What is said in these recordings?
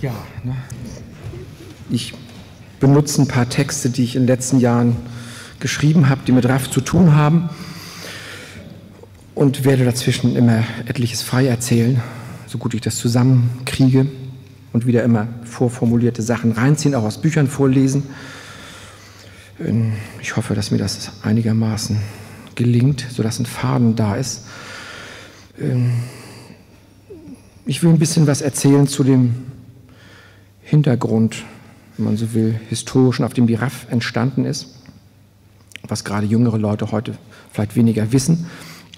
Ja, ne? ich benutze ein paar Texte, die ich in den letzten Jahren geschrieben habe, die mit RAF zu tun haben und werde dazwischen immer etliches frei erzählen, so gut ich das zusammenkriege und wieder immer vorformulierte Sachen reinziehen, auch aus Büchern vorlesen. Ähm, ich hoffe, dass mir das einigermaßen gelingt, sodass ein Faden da ist. Ähm, ich will ein bisschen was erzählen zu dem Hintergrund, wenn man so will, historischen, auf dem die RAF entstanden ist, was gerade jüngere Leute heute vielleicht weniger wissen.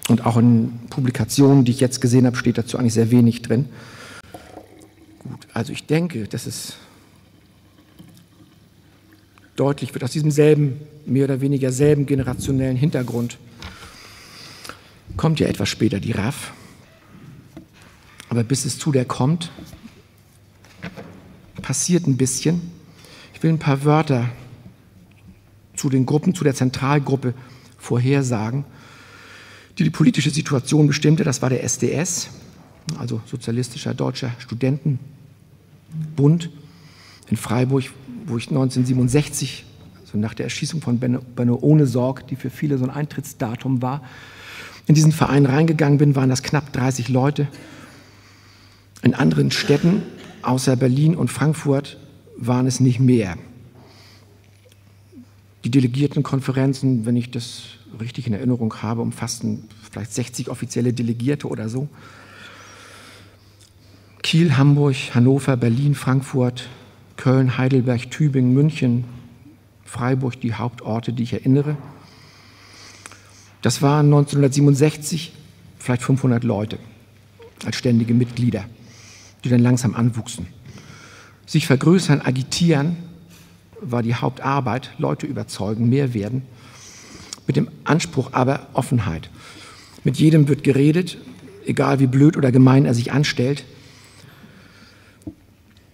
Und auch in Publikationen, die ich jetzt gesehen habe, steht dazu eigentlich sehr wenig drin. Gut, also ich denke, dass es deutlich wird aus diesem selben, mehr oder weniger selben generationellen Hintergrund kommt ja etwas später die RAF. Aber bis es zu der kommt, passiert ein bisschen. Ich will ein paar Wörter zu den Gruppen, zu der Zentralgruppe vorhersagen, die die politische Situation bestimmte. Das war der SDS, also Sozialistischer Deutscher Studentenbund in Freiburg, wo ich 1967, also nach der Erschießung von Benno, Benno Ohnesorg, die für viele so ein Eintrittsdatum war, in diesen Verein reingegangen bin, waren das knapp 30 Leute. In anderen Städten außer Berlin und Frankfurt waren es nicht mehr. Die Delegiertenkonferenzen, wenn ich das richtig in Erinnerung habe, umfassten vielleicht 60 offizielle Delegierte oder so. Kiel, Hamburg, Hannover, Berlin, Frankfurt, Köln, Heidelberg, Tübingen, München, Freiburg, die Hauptorte, die ich erinnere. Das waren 1967 vielleicht 500 Leute als ständige Mitglieder, die dann langsam anwuchsen. Sich vergrößern, agitieren war die Hauptarbeit, Leute überzeugen, mehr werden, mit dem Anspruch aber Offenheit. Mit jedem wird geredet, egal wie blöd oder gemein er sich anstellt.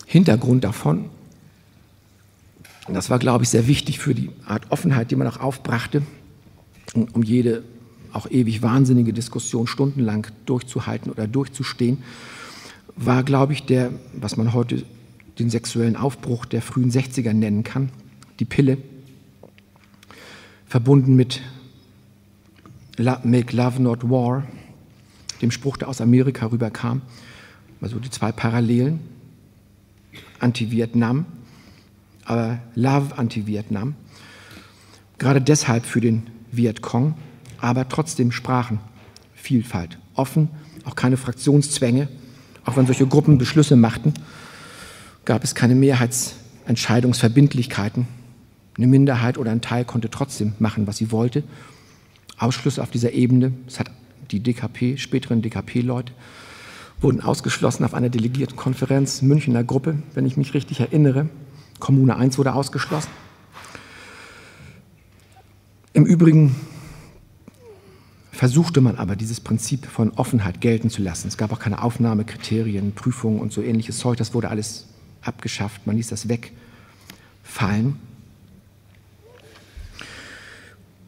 Hintergrund davon, das war, glaube ich, sehr wichtig für die Art Offenheit, die man auch aufbrachte, um jede auch ewig wahnsinnige Diskussion stundenlang durchzuhalten oder durchzustehen, war, glaube ich, der, was man heute den sexuellen Aufbruch der frühen 60er nennen kann, die Pille, verbunden mit Make Love Not War, dem Spruch, der aus Amerika rüberkam, also die zwei Parallelen, Anti-Vietnam, aber Love Anti-Vietnam, gerade deshalb für den Vietcong, aber trotzdem Sprachenvielfalt, offen, auch keine Fraktionszwänge, auch wenn solche Gruppen Beschlüsse machten, gab es keine Mehrheitsentscheidungsverbindlichkeiten. Eine Minderheit oder ein Teil konnte trotzdem machen, was sie wollte. Ausschlüsse auf dieser Ebene, das hat die DKP, späteren DKP-Leute, wurden ausgeschlossen auf einer Delegiertenkonferenz, Münchner Gruppe, wenn ich mich richtig erinnere. Kommune 1 wurde ausgeschlossen. Im Übrigen versuchte man aber dieses Prinzip von Offenheit gelten zu lassen. Es gab auch keine Aufnahmekriterien, Prüfungen und so ähnliches Zeug. Das wurde alles abgeschafft. Man ließ das wegfallen.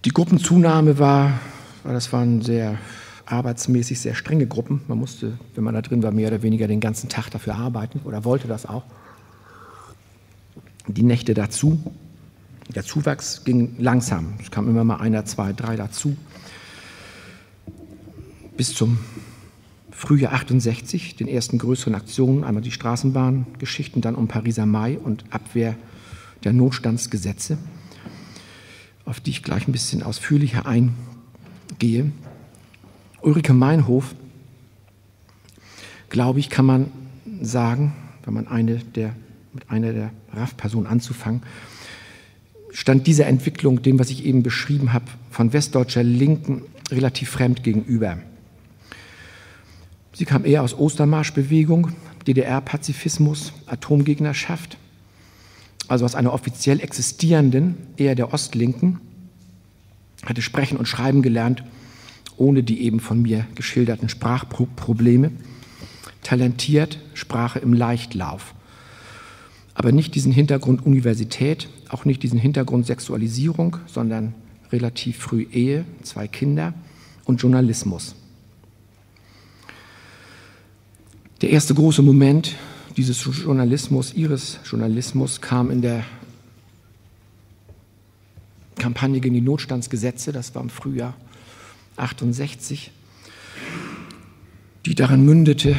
Die Gruppenzunahme war, das waren sehr arbeitsmäßig sehr strenge Gruppen. Man musste, wenn man da drin war, mehr oder weniger den ganzen Tag dafür arbeiten oder wollte das auch. Die Nächte dazu. Der Zuwachs ging langsam. Es kam immer mal einer, zwei, drei dazu. Bis zum Frühjahr 68, den ersten größeren Aktionen, einmal die Straßenbahngeschichten, dann um Pariser Mai und Abwehr der Notstandsgesetze, auf die ich gleich ein bisschen ausführlicher eingehe. Ulrike Meinhof, glaube ich, kann man sagen, wenn man eine der, mit einer der RAF-Personen anzufangen, stand diese Entwicklung dem, was ich eben beschrieben habe, von westdeutscher Linken relativ fremd gegenüber. Sie kam eher aus Ostermarschbewegung, DDR-Pazifismus, Atomgegnerschaft, also aus einer offiziell existierenden, eher der Ostlinken, hatte sprechen und schreiben gelernt, ohne die eben von mir geschilderten Sprachprobleme, talentiert, Sprache im Leichtlauf. Aber nicht diesen Hintergrund Universität, auch nicht diesen Hintergrund Sexualisierung, sondern relativ früh Ehe, zwei Kinder und Journalismus. Der erste große Moment, dieses Journalismus, ihres Journalismus kam in der Kampagne gegen die Notstandsgesetze, das war im Frühjahr 68, die darin mündete,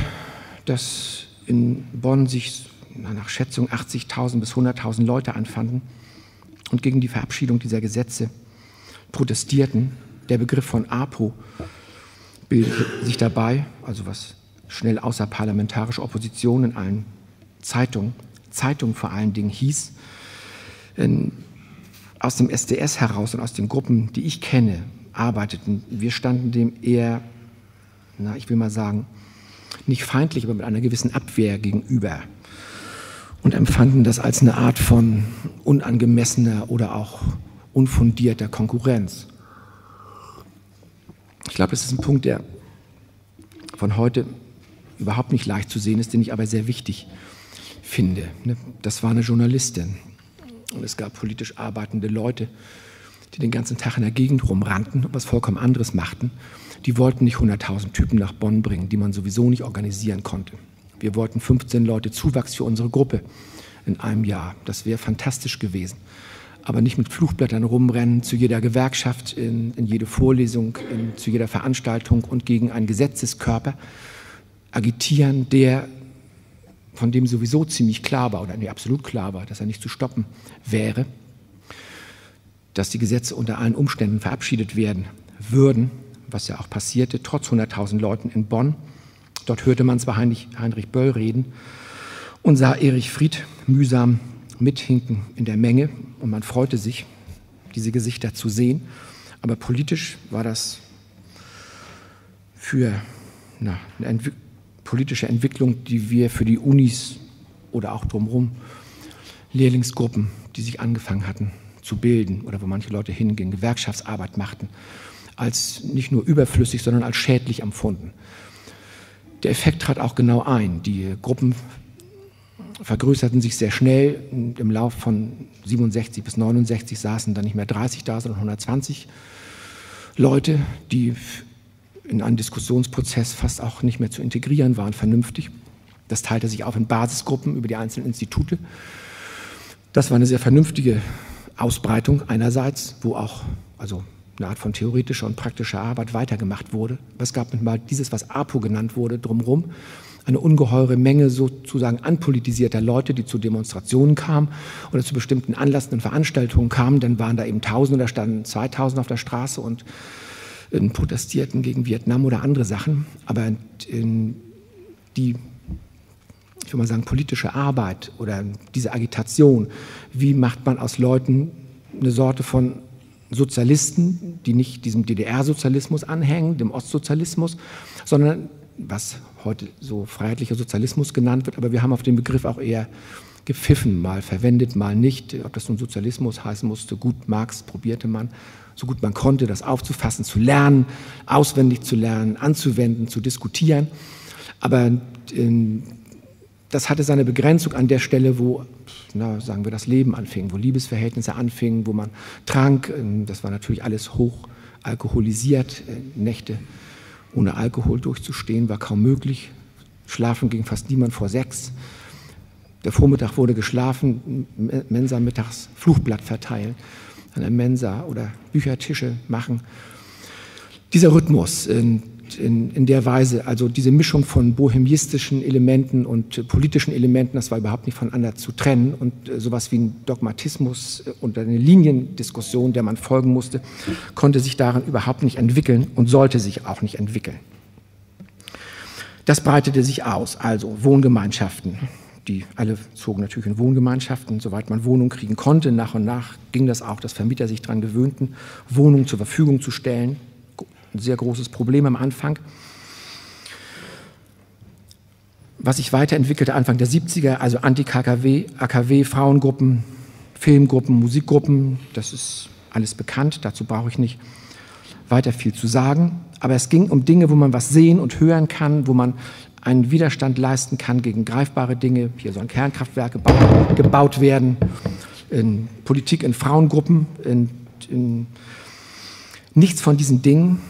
dass in Bonn sich nach Schätzung 80.000 bis 100.000 Leute anfanden und gegen die Verabschiedung dieser Gesetze protestierten. Der Begriff von APO bildete sich dabei, also was schnell außerparlamentarische Opposition in allen Zeitungen, Zeitungen vor allen Dingen hieß, aus dem SDS heraus und aus den Gruppen, die ich kenne, arbeiteten. Wir standen dem eher, na, ich will mal sagen, nicht feindlich, aber mit einer gewissen Abwehr gegenüber und empfanden das als eine Art von unangemessener oder auch unfundierter Konkurrenz. Ich glaube, das ist ein Punkt, der von heute überhaupt nicht leicht zu sehen ist, den ich aber sehr wichtig finde. Ne? Das war eine Journalistin und es gab politisch arbeitende Leute, die den ganzen Tag in der Gegend rumrannten und was vollkommen anderes machten. Die wollten nicht 100.000 Typen nach Bonn bringen, die man sowieso nicht organisieren konnte. Wir wollten 15 Leute Zuwachs für unsere Gruppe in einem Jahr. Das wäre fantastisch gewesen. Aber nicht mit Fluchblättern rumrennen, zu jeder Gewerkschaft, in, in jede Vorlesung, in, zu jeder Veranstaltung und gegen einen Gesetzeskörper agitieren, der von dem sowieso ziemlich klar war, oder nee, absolut klar war, dass er nicht zu stoppen wäre, dass die Gesetze unter allen Umständen verabschiedet werden würden, was ja auch passierte, trotz 100.000 Leuten in Bonn. Dort hörte man zwar Heinrich, Heinrich Böll reden und sah Erich Fried mühsam mithinken in der Menge und man freute sich, diese Gesichter zu sehen. Aber politisch war das für na, eine Entwi politische Entwicklung, die wir für die Unis oder auch drumherum Lehrlingsgruppen, die sich angefangen hatten zu bilden oder wo manche Leute hingingen, Gewerkschaftsarbeit machten, als nicht nur überflüssig, sondern als schädlich empfunden. Der Effekt trat auch genau ein. Die Gruppen vergrößerten sich sehr schnell. Im Lauf von 67 bis 69 saßen dann nicht mehr 30 da, sondern 120 Leute, die in einen Diskussionsprozess fast auch nicht mehr zu integrieren waren, vernünftig. Das teilte sich auf in Basisgruppen über die einzelnen Institute. Das war eine sehr vernünftige Ausbreitung einerseits, wo auch also eine Art von theoretischer und praktischer Arbeit weitergemacht wurde. Es gab mal dieses, was APO genannt wurde, drumherum, eine ungeheure Menge sozusagen anpolitisierter Leute, die zu Demonstrationen kamen oder zu bestimmten Anlässen und Veranstaltungen kamen. Dann waren da eben Tausende, da standen 2000 auf der Straße und protestierten gegen Vietnam oder andere Sachen. Aber die ich will mal sagen, politische Arbeit oder diese Agitation, wie macht man aus Leuten eine Sorte von Sozialisten, die nicht diesem DDR-Sozialismus anhängen, dem Ostsozialismus, sondern was heute so freiheitlicher Sozialismus genannt wird, aber wir haben auf den Begriff auch eher gepfiffen, mal verwendet, mal nicht. Ob das nun Sozialismus heißen musste, gut, Marx probierte man, so gut man konnte, das aufzufassen, zu lernen, auswendig zu lernen, anzuwenden, zu diskutieren. Aber äh, das hatte seine Begrenzung an der Stelle, wo, na, sagen wir, das Leben anfing, wo Liebesverhältnisse anfingen, wo man trank. Ähm, das war natürlich alles hoch alkoholisiert, äh, Nächte ohne Alkohol durchzustehen war kaum möglich. Schlafen ging fast niemand vor sechs. Der Vormittag wurde geschlafen, Mensa mittags Fluchblatt verteilen, an der Mensa oder Büchertische machen. Dieser Rhythmus in, in, in, der Weise, also diese Mischung von bohemistischen Elementen und politischen Elementen, das war überhaupt nicht voneinander zu trennen und äh, sowas wie ein Dogmatismus und eine Liniendiskussion, der man folgen musste, konnte sich darin überhaupt nicht entwickeln und sollte sich auch nicht entwickeln. Das breitete sich aus, also Wohngemeinschaften, die alle zogen natürlich in Wohngemeinschaften, soweit man Wohnung kriegen konnte. Nach und nach ging das auch, dass Vermieter sich daran gewöhnten, Wohnungen zur Verfügung zu stellen. Ein sehr großes Problem am Anfang. Was sich weiterentwickelte Anfang der 70er, also Anti-KKW, AKW, Frauengruppen, Filmgruppen, Musikgruppen, das ist alles bekannt, dazu brauche ich nicht weiter viel zu sagen. Aber es ging um Dinge, wo man was sehen und hören kann, wo man einen Widerstand leisten kann gegen greifbare Dinge. Hier sollen Kernkraftwerke gebaut werden, in Politik in Frauengruppen. In, in nichts von diesen Dingen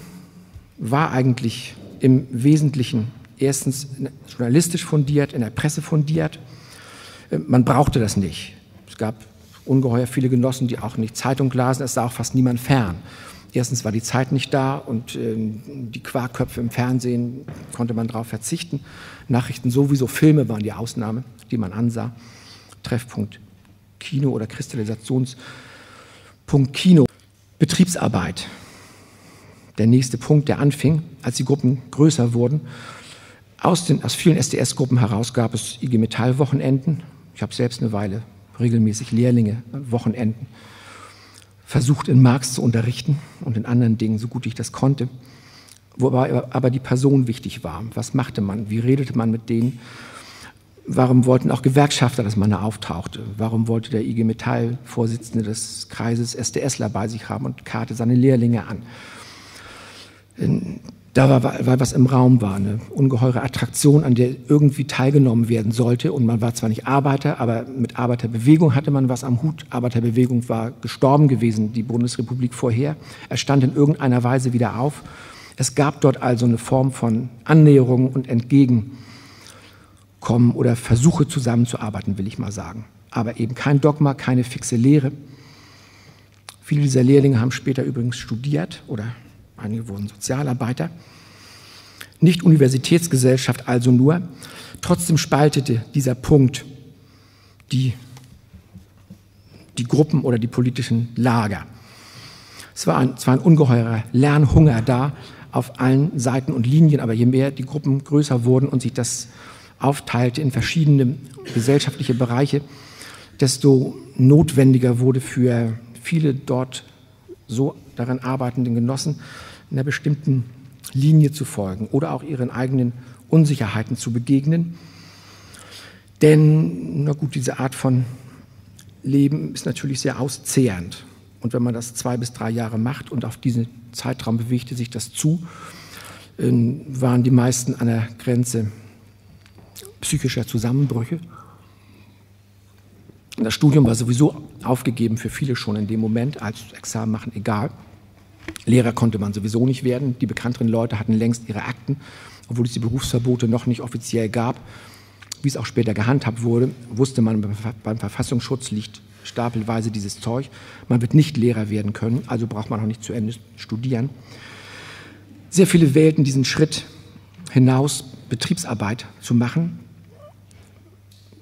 war eigentlich im Wesentlichen erstens journalistisch fundiert, in der Presse fundiert. Äh, man brauchte das nicht. Es gab ungeheuer viele Genossen, die auch nicht Zeitung lasen, es sah auch fast niemand fern. Erstens war die Zeit nicht da und äh, die Quarkköpfe im Fernsehen konnte man darauf verzichten. Nachrichten sowieso, Filme waren die Ausnahme, die man ansah. Treffpunkt Kino oder Kristallisationspunkt Kino. Betriebsarbeit. Der nächste Punkt, der anfing, als die Gruppen größer wurden. Aus, den, aus vielen SDS-Gruppen heraus gab es IG Metall-Wochenenden. Ich habe selbst eine Weile regelmäßig Lehrlinge, Wochenenden versucht in Marx zu unterrichten und in anderen Dingen, so gut ich das konnte. Wobei aber die Person wichtig war. Was machte man? Wie redete man mit denen? Warum wollten auch Gewerkschafter, dass man da auftauchte? Warum wollte der IG Metall, Vorsitzende des Kreises, SDSler bei sich haben und karte seine Lehrlinge an? Da war, weil was im Raum war, eine ungeheure Attraktion, an der irgendwie teilgenommen werden sollte. Und man war zwar nicht Arbeiter, aber mit Arbeiterbewegung hatte man was am Hut. Arbeiterbewegung war gestorben gewesen, die Bundesrepublik vorher. Er stand in irgendeiner Weise wieder auf. Es gab dort also eine Form von Annäherung und Entgegen kommen oder Versuche zusammenzuarbeiten, will ich mal sagen. Aber eben kein Dogma, keine fixe Lehre. Viele dieser Lehrlinge haben später übrigens studiert oder einige wurden Sozialarbeiter. Nicht Universitätsgesellschaft also nur. Trotzdem spaltete dieser Punkt die, die Gruppen oder die politischen Lager. Es war, ein, es war ein ungeheurer Lernhunger da auf allen Seiten und Linien, aber je mehr die Gruppen größer wurden und sich das aufteilte in verschiedene gesellschaftliche Bereiche, desto notwendiger wurde für viele dort so daran arbeitenden Genossen, einer bestimmten Linie zu folgen oder auch ihren eigenen Unsicherheiten zu begegnen. Denn, na gut, diese Art von Leben ist natürlich sehr auszehrend. Und wenn man das zwei bis drei Jahre macht und auf diesen Zeitraum bewegte sich das zu, ähm, waren die meisten an der Grenze psychischer Zusammenbrüche. Das Studium war sowieso aufgegeben für viele schon in dem Moment, als Examen machen egal. Lehrer konnte man sowieso nicht werden. Die bekannteren Leute hatten längst ihre Akten, obwohl es die Berufsverbote noch nicht offiziell gab. Wie es auch später gehandhabt wurde, wusste man, beim Verfassungsschutz liegt stapelweise dieses Zeug. Man wird nicht Lehrer werden können, also braucht man auch nicht zu Ende studieren. Sehr viele wählten diesen Schritt hinaus, Betriebsarbeit zu machen,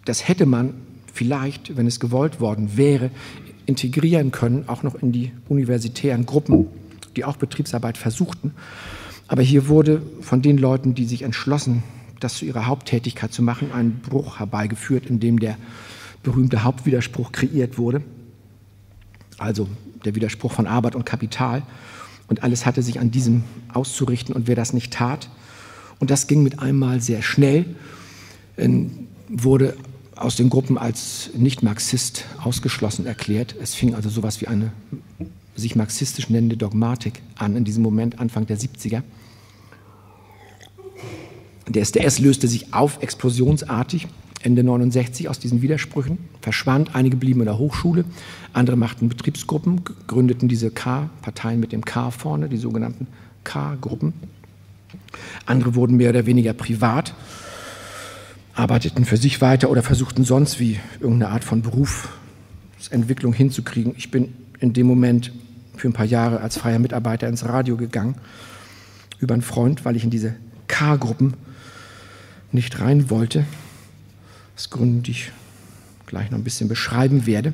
das hätte man vielleicht, wenn es gewollt worden wäre, integrieren können, auch noch in die universitären Gruppen, die auch Betriebsarbeit versuchten. Aber hier wurde von den Leuten, die sich entschlossen, das zu ihrer Haupttätigkeit zu machen, ein Bruch herbeigeführt, in dem der berühmte Hauptwiderspruch kreiert wurde. Also der Widerspruch von Arbeit und Kapital. Und alles hatte sich an diesem auszurichten. Und wer das nicht tat, und das ging mit einmal sehr schnell, wurde aus den Gruppen als Nicht-Marxist ausgeschlossen erklärt. Es fing also sowas wie eine sich marxistisch nennende Dogmatik an in diesem Moment, Anfang der 70er. Der SDS löste sich auf explosionsartig Ende 69 aus diesen Widersprüchen, verschwand, einige blieben in der Hochschule, andere machten Betriebsgruppen, gründeten diese K-Parteien mit dem K vorne, die sogenannten K-Gruppen. Andere wurden mehr oder weniger privat arbeiteten für sich weiter oder versuchten sonst wie irgendeine Art von Berufsentwicklung hinzukriegen. Ich bin in dem Moment für ein paar Jahre als freier Mitarbeiter ins Radio gegangen, über einen Freund, weil ich in diese K-Gruppen nicht rein wollte. Aus Gründen, die ich gleich noch ein bisschen beschreiben werde.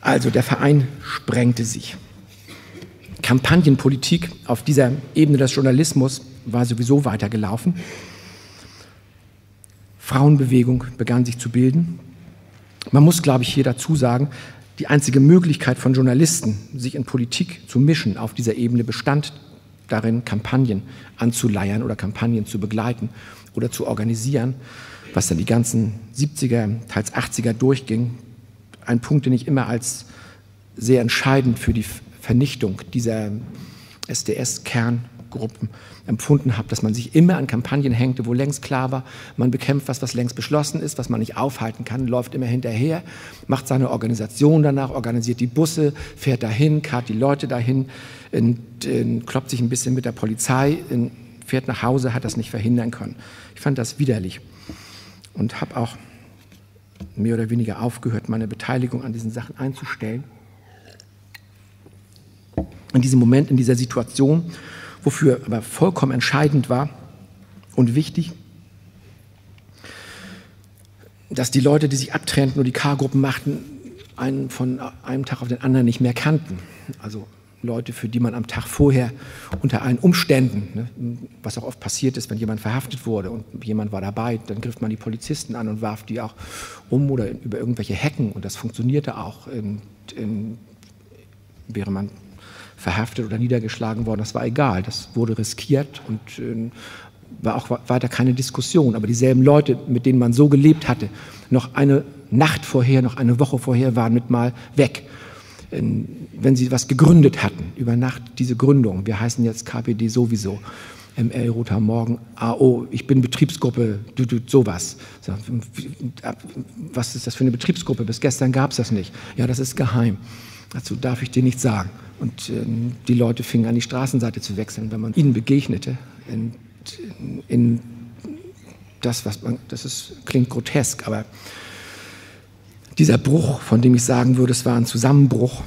Also der Verein sprengte sich. Kampagnenpolitik auf dieser Ebene des Journalismus war sowieso weitergelaufen. Frauenbewegung begann sich zu bilden. Man muss, glaube ich, hier dazu sagen, die einzige Möglichkeit von Journalisten, sich in Politik zu mischen, auf dieser Ebene bestand darin, Kampagnen anzuleiern oder Kampagnen zu begleiten oder zu organisieren, was dann die ganzen 70er, teils 80er durchging. Ein Punkt, den ich immer als sehr entscheidend für die Vernichtung dieser SDS-Kerngruppen empfunden habe, dass man sich immer an Kampagnen hängte, wo längst klar war, man bekämpft was, was längst beschlossen ist, was man nicht aufhalten kann, läuft immer hinterher, macht seine Organisation danach, organisiert die Busse, fährt dahin, karrt die Leute dahin, in, in, kloppt sich ein bisschen mit der Polizei, in, fährt nach Hause, hat das nicht verhindern können. Ich fand das widerlich und habe auch mehr oder weniger aufgehört, meine Beteiligung an diesen Sachen einzustellen. In diesem Moment, in dieser Situation, wofür aber vollkommen entscheidend war und wichtig, dass die Leute, die sich abtrennten und die K-Gruppen machten, einen von einem Tag auf den anderen nicht mehr kannten. Also Leute, für die man am Tag vorher unter allen Umständen, ne, was auch oft passiert ist, wenn jemand verhaftet wurde und jemand war dabei, dann griff man die Polizisten an und warf die auch um oder über irgendwelche Hecken und das funktionierte auch. In, in, wäre man verhaftet oder niedergeschlagen worden, das war egal, das wurde riskiert und äh, war auch weiter keine Diskussion. Aber dieselben Leute, mit denen man so gelebt hatte, noch eine Nacht vorher, noch eine Woche vorher, waren mit mal weg. Wenn sie was gegründet hatten, über Nacht diese Gründung, wir heißen jetzt KPD sowieso, ML Roter Morgen, AO, ich bin Betriebsgruppe, du, du, sowas. Was ist das für eine Betriebsgruppe? Bis gestern gab es das nicht. Ja, das ist geheim. Dazu darf ich dir nichts sagen. Und äh, die Leute fingen an, die Straßenseite zu wechseln, wenn man ihnen begegnete. Und in das, was man, das ist, klingt grotesk, aber dieser Bruch, von dem ich sagen würde, es war ein Zusammenbruch,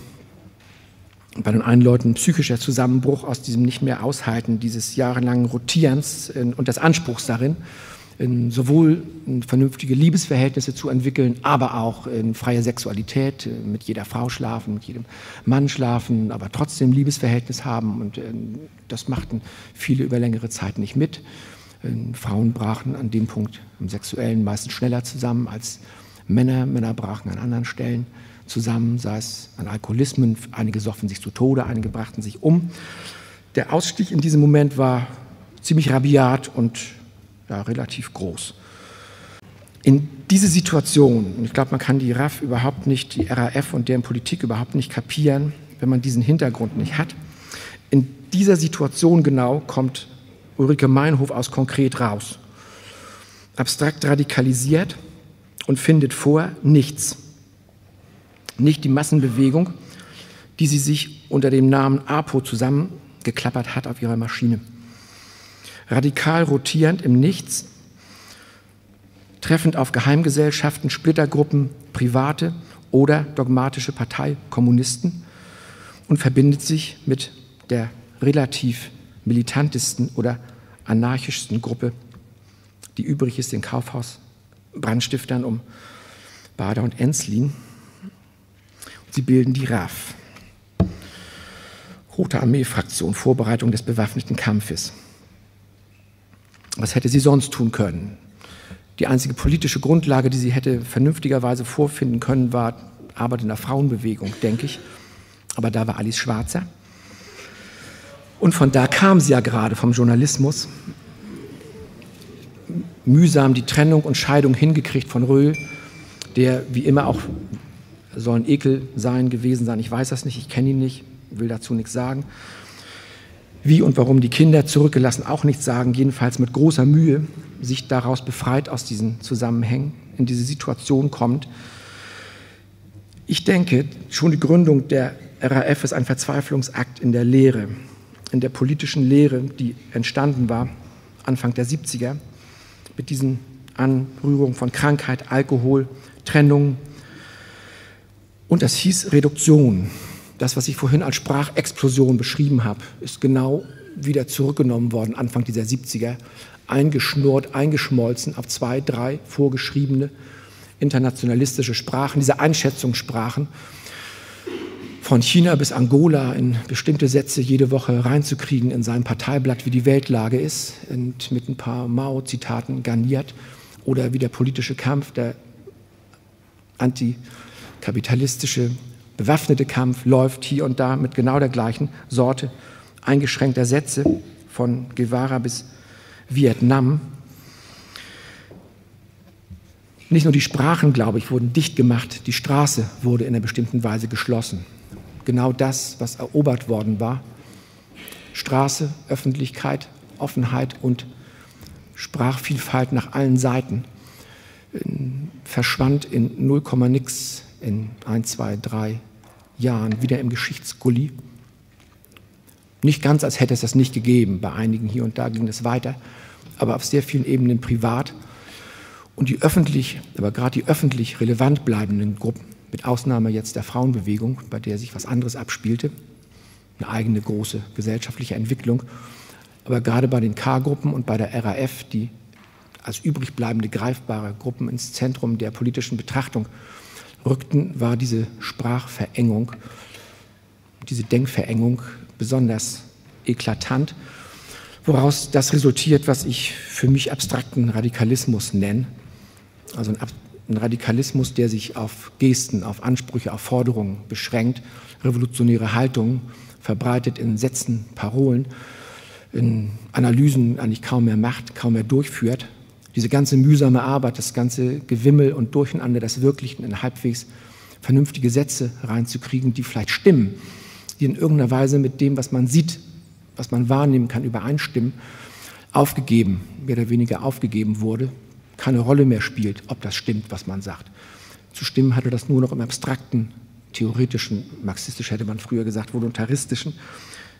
bei den einen Leuten ein psychischer Zusammenbruch aus diesem nicht mehr aushalten, dieses jahrelangen Rotierens und des Anspruchs darin, sowohl vernünftige Liebesverhältnisse zu entwickeln, aber auch in freie Sexualität, mit jeder Frau schlafen, mit jedem Mann schlafen, aber trotzdem Liebesverhältnis haben. Und das machten viele über längere Zeit nicht mit. Frauen brachen an dem Punkt im Sexuellen meistens schneller zusammen als Männer. Männer brachen an anderen Stellen zusammen, sei es an Alkoholismen. Einige soffen sich zu Tode, einige brachten sich um. Der Ausstieg in diesem Moment war ziemlich rabiat und ja, relativ groß. In diese Situation, und ich glaube, man kann die RAF überhaupt nicht, die RAF und deren Politik überhaupt nicht kapieren, wenn man diesen Hintergrund nicht hat. In dieser Situation genau kommt Ulrike Meinhof aus konkret raus. Abstrakt radikalisiert und findet vor nichts. Nicht die Massenbewegung, die sie sich unter dem Namen APO zusammengeklappert hat auf ihrer Maschine radikal rotierend im Nichts, treffend auf Geheimgesellschaften, Splittergruppen, private oder dogmatische Parteikommunisten und verbindet sich mit der relativ militantesten oder anarchischsten Gruppe, die übrig ist, den Kaufhausbrandstiftern um Bader und Enslin. Sie bilden die RAF, Rote Armee-Fraktion, Vorbereitung des bewaffneten Kampfes. Was hätte sie sonst tun können? Die einzige politische Grundlage, die sie hätte vernünftigerweise vorfinden können, war Arbeit in der Frauenbewegung, denke ich. Aber da war Alice Schwarzer. Und von da kam sie ja gerade vom Journalismus. Mühsam die Trennung und Scheidung hingekriegt von Röhl, der wie immer auch soll ein Ekel sein gewesen sein. Ich weiß das nicht, ich kenne ihn nicht, will dazu nichts sagen wie und warum die Kinder zurückgelassen auch nichts sagen, jedenfalls mit großer Mühe sich daraus befreit aus diesen Zusammenhängen, in diese Situation kommt. Ich denke, schon die Gründung der RAF ist ein Verzweiflungsakt in der Lehre, in der politischen Lehre, die entstanden war Anfang der 70er, mit diesen Anrührungen von Krankheit, Alkohol, Trennung. Und das hieß Reduktion das, was ich vorhin als Sprachexplosion beschrieben habe, ist genau wieder zurückgenommen worden, Anfang dieser 70er, eingeschnurrt, eingeschmolzen auf zwei, drei vorgeschriebene internationalistische Sprachen, diese Einschätzungssprachen, von China bis Angola in bestimmte Sätze jede Woche reinzukriegen in sein Parteiblatt, wie die Weltlage ist, und mit ein paar Mao-Zitaten garniert, oder wie der politische Kampf, der antikapitalistische bewaffnete Kampf läuft hier und da mit genau der gleichen Sorte eingeschränkter Sätze von Guevara bis Vietnam. Nicht nur die Sprachen, glaube ich, wurden dicht gemacht, die Straße wurde in einer bestimmten Weise geschlossen. Genau das, was erobert worden war. Straße, Öffentlichkeit, Offenheit und Sprachvielfalt nach allen Seiten verschwand in 0, nix in ein, zwei, drei Jahren wieder im Geschichtsgully. Nicht ganz, als hätte es das nicht gegeben. Bei einigen hier und da ging es weiter, aber auf sehr vielen Ebenen privat. Und die öffentlich, aber gerade die öffentlich relevant bleibenden Gruppen, mit Ausnahme jetzt der Frauenbewegung, bei der sich was anderes abspielte, eine eigene große gesellschaftliche Entwicklung, aber gerade bei den K-Gruppen und bei der RAF, die als übrig bleibende greifbare Gruppen ins Zentrum der politischen Betrachtung rückten, war diese Sprachverengung, diese Denkverengung besonders eklatant, woraus das resultiert, was ich für mich abstrakten Radikalismus nenne. Also ein, Radikalismus, der sich auf Gesten, auf Ansprüche, auf Forderungen beschränkt, revolutionäre Haltungen verbreitet in Sätzen, Parolen, in Analysen eigentlich kaum mehr macht, kaum mehr durchführt. Diese ganze mühsame Arbeit, das ganze Gewimmel und Durcheinander, das wirklich in halbwegs vernünftige Sätze reinzukriegen, die vielleicht stimmen, die in irgendeiner Weise mit dem, was man sieht, was man wahrnehmen kann, übereinstimmen, aufgegeben, mehr oder weniger aufgegeben wurde, keine Rolle mehr spielt, ob das stimmt, was man sagt. Zu stimmen hatte das nur noch im abstrakten, theoretischen, marxistisch hätte man früher gesagt, voluntaristischen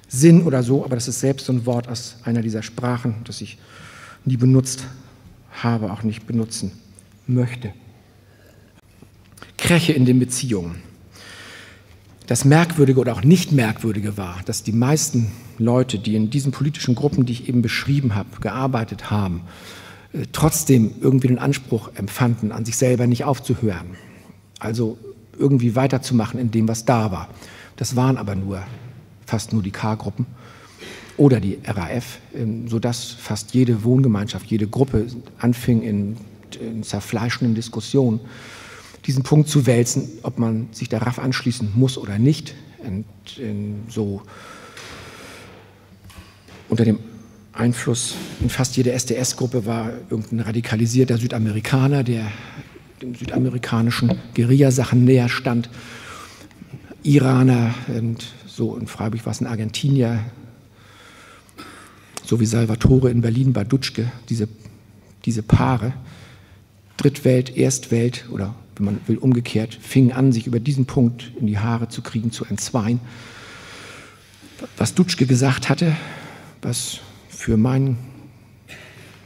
Sinn oder so, aber das ist selbst so ein Wort aus einer dieser Sprachen, das ich nie benutzt habe, auch nicht benutzen möchte. Kräche in den Beziehungen. Das Merkwürdige oder auch nicht Merkwürdige war, dass die meisten Leute, die in diesen politischen Gruppen, die ich eben beschrieben habe, gearbeitet haben, äh, trotzdem irgendwie den Anspruch empfanden, an sich selber nicht aufzuhören. Also irgendwie weiterzumachen in dem, was da war. Das waren aber nur fast nur die K-Gruppen oder die RAF, ähm, sodass fast jede Wohngemeinschaft, jede Gruppe anfing in, in zerfleischenden Diskussionen diesen Punkt zu wälzen, ob man sich der RAF anschließen muss oder nicht. Und, so unter dem Einfluss in fast jeder SDS-Gruppe war irgendein radikalisierter Südamerikaner, der den südamerikanischen Guerillasachen näher stand. Iraner und so in Freiburg war es ein Argentinier, so wie Salvatore in Berlin, Badutschke, diese, diese Paare, Drittwelt, Erstwelt oder wenn man will, umgekehrt, fingen an, sich über diesen Punkt in die Haare zu kriegen, zu entzweien. Was Dutschke gesagt hatte, was für mein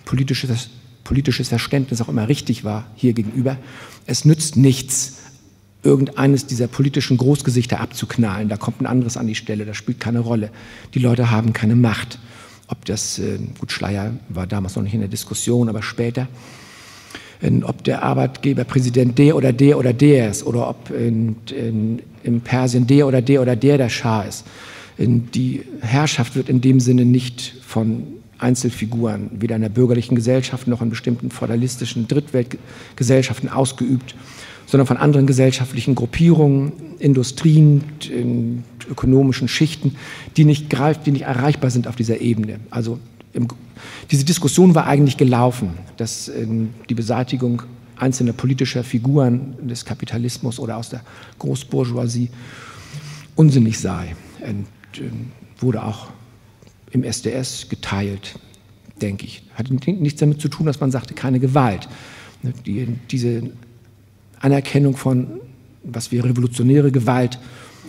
politisches, politisches Verständnis auch immer richtig war hier gegenüber, es nützt nichts, irgendeines dieser politischen Großgesichter abzuknallen. Da kommt ein anderes an die Stelle, das spielt keine Rolle. Die Leute haben keine Macht. Ob das, äh, gut, Schleier war damals noch nicht in der Diskussion, aber später ob der Arbeitgeberpräsident der oder der oder der ist oder ob in, in, in Persien der oder der oder der der Schah ist. Die Herrschaft wird in dem Sinne nicht von Einzelfiguren, weder in der bürgerlichen Gesellschaft noch in bestimmten feudalistischen Drittweltgesellschaften ausgeübt, sondern von anderen gesellschaftlichen Gruppierungen, Industrien, ökonomischen Schichten, die nicht greift, die nicht erreichbar sind auf dieser Ebene. Also im, diese Diskussion war eigentlich gelaufen, dass äh, die Beseitigung einzelner politischer Figuren des Kapitalismus oder aus der Großbourgeoisie unsinnig sei. Und äh, wurde auch im SDS geteilt, denke ich. Hat nichts damit zu tun, dass man sagte, keine Gewalt. Die, diese Anerkennung von, was wir revolutionäre Gewalt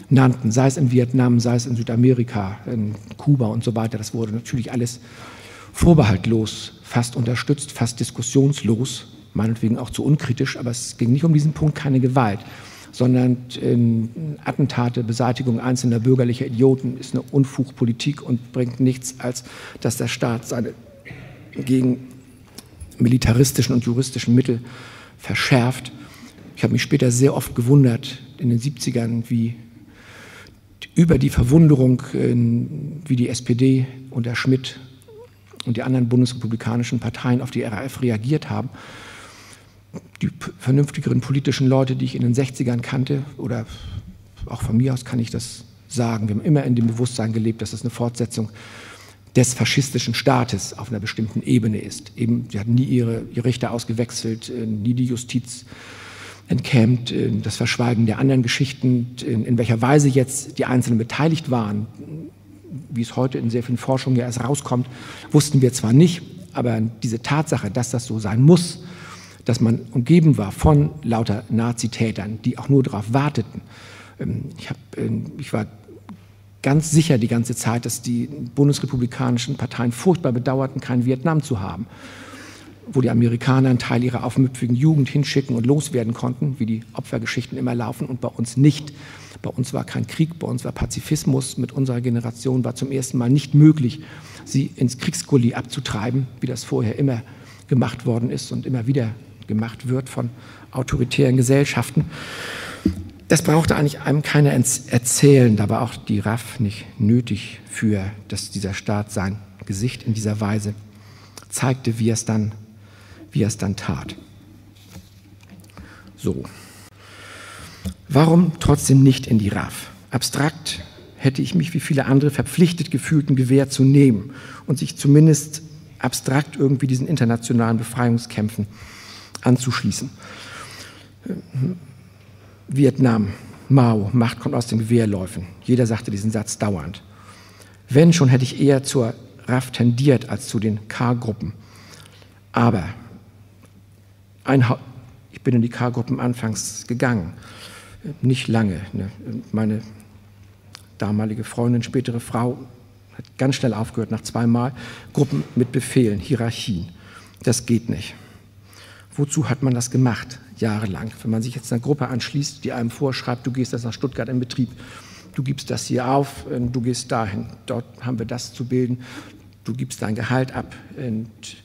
nannten, sei es in Vietnam, sei es in Südamerika, in Kuba und so weiter, das wurde natürlich alles vorbehaltlos, fast unterstützt, fast diskussionslos, meinetwegen auch zu unkritisch, aber es ging nicht um diesen Punkt keine Gewalt, sondern Attentate, Beseitigung einzelner bürgerlicher Idioten ist eine Unfugpolitik und bringt nichts, als dass der Staat seine gegen militaristischen und juristischen Mittel verschärft. Ich habe mich später sehr oft gewundert in den 70ern, wie über die Verwunderung, äh, wie die SPD unter Schmidt und die anderen bundesrepublikanischen Parteien auf die RAF reagiert haben. Die vernünftigeren politischen Leute, die ich in den 60ern kannte, oder auch von mir aus kann ich das sagen, wir haben immer in dem Bewusstsein gelebt, dass es eine Fortsetzung des faschistischen Staates auf einer bestimmten Ebene ist. Eben, sie hatten nie ihre, ihre Richter ausgewechselt, äh, nie die Justiz entkämmt, äh, das Verschweigen der anderen Geschichten, in, in welcher Weise jetzt die Einzelnen beteiligt waren, wie es heute in sehr vielen Forschungen ja erst rauskommt, wussten wir zwar nicht, aber diese Tatsache, dass das so sein muss, dass man umgeben war von lauter Nazitätern, die auch nur darauf warteten. Ähm, ich, hab, ähm, ich war ganz sicher die ganze Zeit, dass die bundesrepublikanischen Parteien furchtbar bedauerten, kein Vietnam zu haben, wo die Amerikaner einen Teil ihrer aufmüpfigen Jugend hinschicken und loswerden konnten, wie die Opfergeschichten immer laufen, und bei uns nicht. Bei uns war kein Krieg, bei uns war Pazifismus. Mit unserer Generation war zum ersten Mal nicht möglich, sie ins Kriegsgully abzutreiben, wie das vorher immer gemacht worden ist und immer wieder gemacht wird von autoritären Gesellschaften. Das brauchte eigentlich einem keiner erzählen, da war auch die RAF nicht nötig für, dass dieser Staat sein Gesicht in dieser Weise zeigte, wie es dann, wie er es dann tat. So. Warum trotzdem nicht in die RAF? Abstrakt hätte ich mich wie viele andere verpflichtet gefühlt, ein Gewehr zu nehmen und sich zumindest abstrakt irgendwie diesen internationalen Befreiungskämpfen anzuschließen. Vietnam, Mao, Macht kommt aus den Gewehrläufen. Jeder sagte diesen Satz dauernd. Wenn schon, hätte ich eher zur RAF tendiert als zu den K-Gruppen. Aber ein ich bin in die K-Gruppen anfangs gegangen, nicht lange. Ne? Meine damalige Freundin, spätere Frau, hat ganz schnell aufgehört, nach zweimal Gruppen mit Befehlen, Hierarchien. Das geht nicht. Wozu hat man das gemacht? jahrelang. Wenn man sich jetzt einer Gruppe anschließt, die einem vorschreibt, du gehst jetzt nach Stuttgart in Betrieb, du gibst das hier auf, du gehst dahin, dort haben wir das zu bilden, du gibst dein Gehalt ab,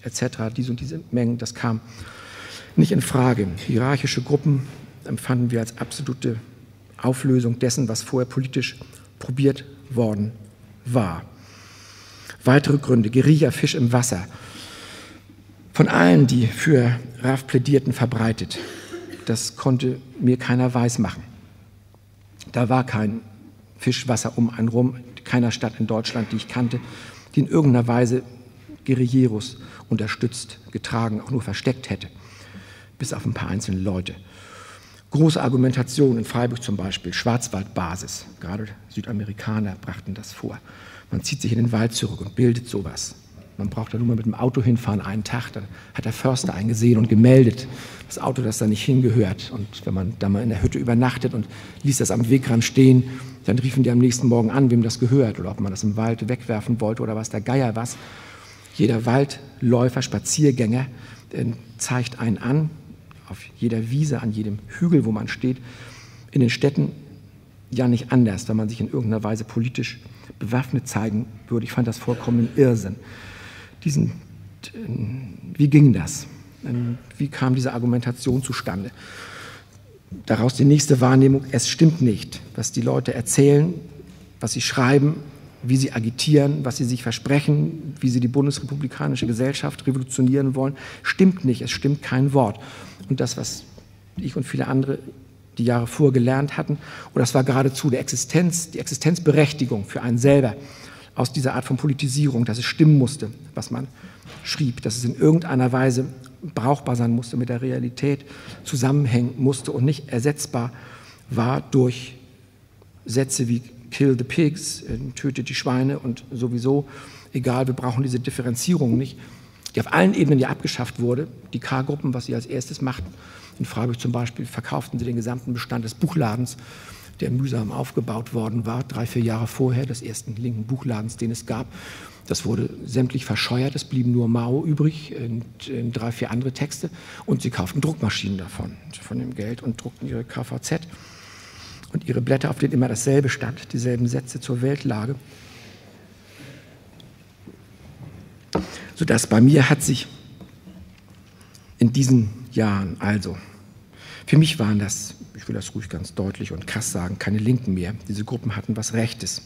etc., diese und diese Mengen, das kam nicht in Frage. Hierarchische Gruppen empfanden wir als absolute Auflösung dessen, was vorher politisch probiert worden war. Weitere Gründe, Guerilla, Fisch im Wasser, von allen, die für RAF plädierten, verbreitet. Das konnte mir keiner weismachen. Da war kein Fischwasser um einen rum, keiner Stadt in Deutschland, die ich kannte, die in irgendeiner Weise Guerilleros unterstützt, getragen, auch nur versteckt hätte. Bis auf ein paar einzelne Leute. Große Argumentation in Freiburg zum Beispiel, Schwarzwaldbasis. Gerade Südamerikaner brachten das vor. Man zieht sich in den Wald zurück und bildet sowas. Man braucht da nur mal mit dem Auto hinfahren, einen Tag. Dann hat der Förster einen gesehen und gemeldet, das Auto, das da nicht hingehört. Und wenn man da mal in der Hütte übernachtet und ließ das am Wegrand stehen, dann riefen die am nächsten Morgen an, wem das gehört oder ob man das im Wald wegwerfen wollte oder was der Geier was. Jeder Waldläufer, Spaziergänger äh, zeigt einen an, auf jeder Wiese, an jedem Hügel, wo man steht. In den Städten ja nicht anders, wenn man sich in irgendeiner Weise politisch bewaffnet zeigen würde. Ich fand das vollkommen Irrsinn diesen, wie ging das? Ähm, wie kam diese Argumentation zustande? Daraus die nächste Wahrnehmung, es stimmt nicht, was die Leute erzählen, was sie schreiben, wie sie agitieren, was sie sich versprechen, wie sie die bundesrepublikanische Gesellschaft revolutionieren wollen, stimmt nicht, es stimmt kein Wort. Und das, was ich und viele andere die Jahre vorher gelernt hatten, und das war geradezu die Existenz, die Existenzberechtigung für einen selber, aus dieser Art von Politisierung, dass es stimmen musste, was man schrieb, dass es in irgendeiner Weise brauchbar sein musste, mit der Realität zusammenhängen musste und nicht ersetzbar war durch Sätze wie Kill the Pigs, äh, tötet die Schweine und sowieso, egal, wir brauchen diese Differenzierung nicht, die auf allen Ebenen ja abgeschafft wurde. Die K-Gruppen, was sie als erstes machten, in Freiburg zum Beispiel, verkauften sie den gesamten Bestand des Buchladens der mühsam aufgebaut worden war, drei, vier Jahre vorher, des ersten linken Buchladens, den es gab. Das wurde sämtlich verscheuert, es blieben nur Mao übrig und drei, vier andere Texte. Und sie kauften Druckmaschinen davon, von dem Geld und druckten ihre KVZ und ihre Blätter, auf denen immer dasselbe stand, dieselben Sätze zur Weltlage. Sodass bei mir hat sich in diesen Jahren also, für mich waren das ich will das ruhig ganz deutlich und krass sagen, keine Linken mehr. Diese Gruppen hatten was Rechtes.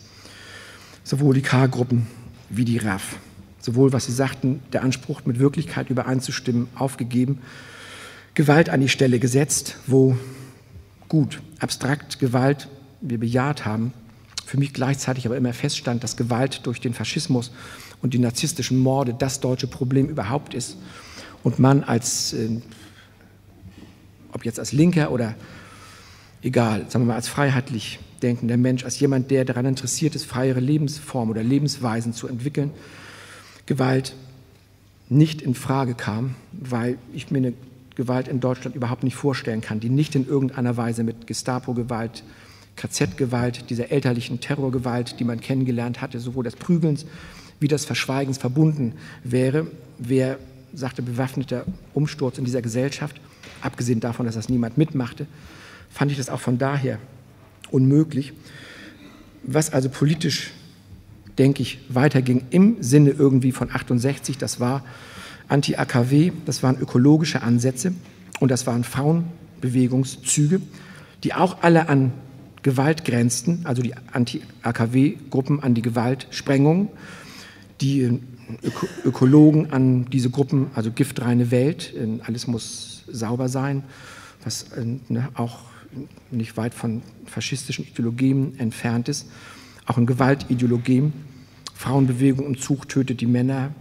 Sowohl die K-Gruppen wie die RAF. Sowohl, was sie sagten, der Anspruch, mit Wirklichkeit übereinzustimmen, aufgegeben, Gewalt an die Stelle gesetzt, wo gut, abstrakt Gewalt wir bejaht haben, für mich gleichzeitig aber immer feststand, dass Gewalt durch den Faschismus und die narzisstischen Morde das deutsche Problem überhaupt ist. Und man als, äh, ob jetzt als Linker oder egal, sagen wir mal, als freiheitlich denkender Mensch, als jemand, der daran interessiert ist, freiere Lebensformen oder Lebensweisen zu entwickeln, Gewalt nicht in Frage kam, weil ich mir eine Gewalt in Deutschland überhaupt nicht vorstellen kann, die nicht in irgendeiner Weise mit Gestapo-Gewalt, KZ-Gewalt, dieser elterlichen Terrorgewalt, die man kennengelernt hatte, sowohl des Prügelns wie des Verschweigens verbunden wäre, wäre, sagte bewaffneter Umsturz in dieser Gesellschaft, abgesehen davon, dass das niemand mitmachte, fand ich das auch von daher unmöglich. Was also politisch, denke ich, weiterging im Sinne irgendwie von 68, das war Anti-AKW, das waren ökologische Ansätze und das waren Frauenbewegungszüge, die auch alle an Gewalt grenzten, also die Anti-AKW-Gruppen an die Gewaltsprengung, die Öko Ökologen an diese Gruppen, also giftreine Welt, alles muss sauber sein, was ne, auch nicht weit von faschistischen Ideologien entfernt ist, auch ein Gewaltideologien. Frauenbewegung und Zug tötet die Männer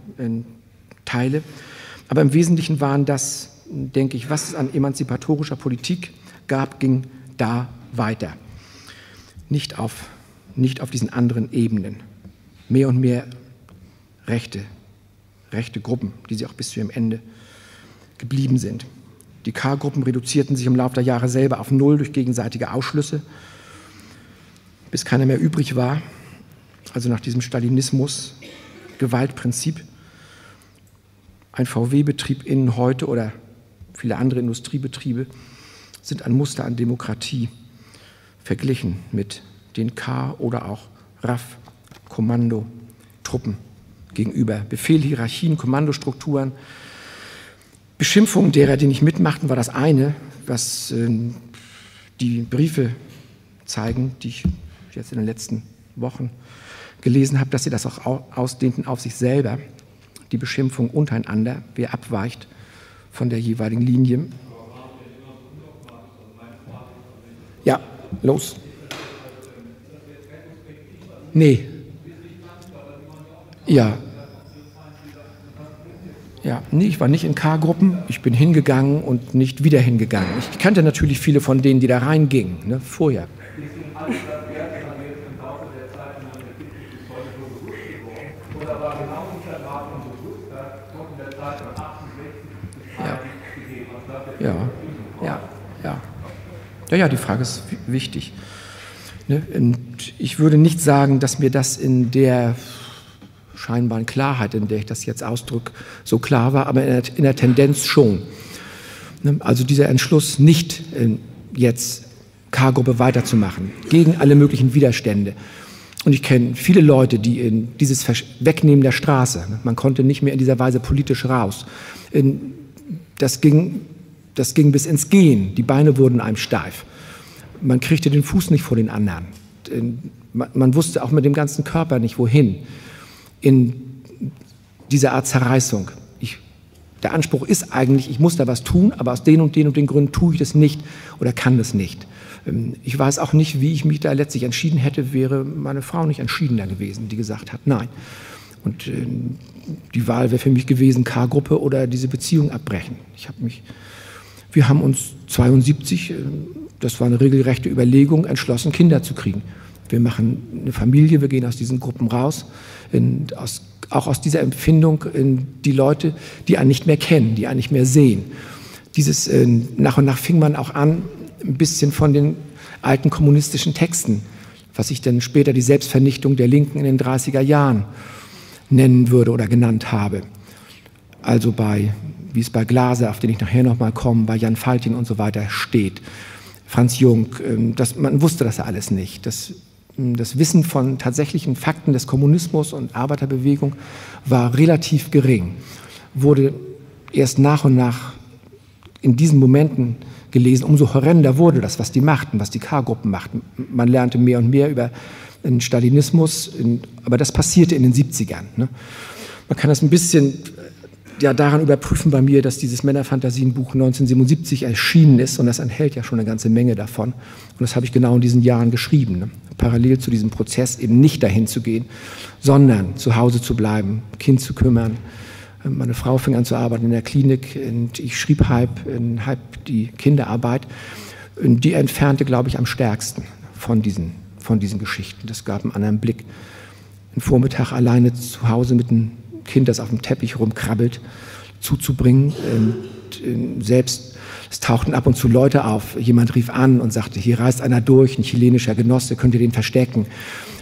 Teile. Aber im Wesentlichen waren das, denke ich, was es an emanzipatorischer Politik gab, ging da weiter nicht auf, nicht auf diesen anderen Ebenen. Mehr und mehr rechte, rechte Gruppen, die sie auch bis zu ihrem Ende geblieben sind. Die K-Gruppen reduzierten sich im Laufe der Jahre selber auf Null durch gegenseitige Ausschlüsse, bis keiner mehr übrig war. Also nach diesem Stalinismus, Gewaltprinzip. Ein VW-Betrieb innen heute oder viele andere Industriebetriebe sind ein Muster an Demokratie verglichen mit den K- oder auch RAF-Kommandotruppen gegenüber. Befehl, Hierarchien, Kommandostrukturen. Beschimpfungen derer, die nicht mitmachten, war das eine, was äh, die Briefe zeigen, die ich jetzt in den letzten Wochen gelesen habe, dass sie das auch ausdehnten auf sich selber, die Beschimpfung untereinander, wer abweicht von der jeweiligen Linie. Ja, los. Nee. Ja. Ja, nee, ich war nicht in K-Gruppen. Ich bin hingegangen und nicht wieder hingegangen. Ich kannte natürlich viele von denen, die da reingingen, ne, vorher. Ja. Ja, ja, ja. Ja, ja, die Frage ist wichtig. Ne? Und ich würde nicht sagen, dass mir das in der scheinbaren Klarheit, in der ich das jetzt ausdrücke, so klar war, aber in der, in der Tendenz schon. Ne? Also dieser Entschluss, nicht äh, jetzt K-Gruppe weiterzumachen, gegen alle möglichen Widerstände. Und ich kenne viele Leute, die in dieses Wegnehmen der Straße, ne? man konnte nicht mehr in dieser Weise politisch raus. Das ging das ging bis ins Gehen. Die Beine wurden einem steif. Man kriegte den Fuß nicht vor den anderen. Man wusste auch mit dem ganzen Körper nicht, wohin. In dieser Art Zerreißung. Ich, der Anspruch ist eigentlich, ich muss da was tun, aber aus den und den und den Gründen tue ich das nicht oder kann das nicht. Ähm, ich weiß auch nicht, wie ich mich da letztlich entschieden hätte, wäre meine Frau nicht entschiedener gewesen, die gesagt hat, nein. Und äh, die Wahl wäre für mich gewesen, K-Gruppe oder diese Beziehung abbrechen. Ich habe mich wir haben uns 72, äh, das war eine regelrechte Überlegung, entschlossen, Kinder zu kriegen. Wir machen eine Familie, wir gehen aus diesen Gruppen raus, aus, auch aus dieser Empfindung in die Leute, die einen nicht mehr kennen, die einen nicht mehr sehen. Dieses, äh, nach und nach fing man auch an, ein bisschen von den alten kommunistischen Texten, was ich dann später die Selbstvernichtung der Linken in den 30er Jahren nennen würde oder genannt habe. Also bei wie es bei Glaser, auf den ich nachher nochmal komme, bei Jan Faltin und so weiter steht. Franz Jung, ähm, das, man wusste das alles nicht. Das, ähm, das Wissen von tatsächlichen Fakten des Kommunismus und Arbeiterbewegung war relativ gering, wurde erst nach und nach in diesen Momenten gelesen. Umso horrender wurde das, was die machten, was die K-Gruppen machten. Man lernte mehr und mehr über den Stalinismus, aber das passierte in den 70ern. Ne? Man kann das ein bisschen ja daran überprüfen bei mir, dass dieses Männerfantasienbuch 1977 erschienen ist und das enthält ja schon eine ganze Menge davon. Und das habe ich genau in diesen Jahren geschrieben. Ne? Parallel zu diesem Prozess eben nicht dahin zu gehen, sondern zu Hause zu bleiben, Kind zu kümmern. Meine Frau fing an zu arbeiten in der Klinik und ich schrieb halb, halb die Kinderarbeit. Und die entfernte, glaube ich, am stärksten von diesen, von diesen Geschichten. Das gab einen anderen Blick. Ein Vormittag alleine zu Hause mit einem Kind, das auf dem Teppich rumkrabbelt, zuzubringen. Und ähm, selbst es tauchten ab und zu Leute auf. Jemand rief an und sagte, hier reist einer durch, ein chilenischer Genosse, könnt ihr den verstecken?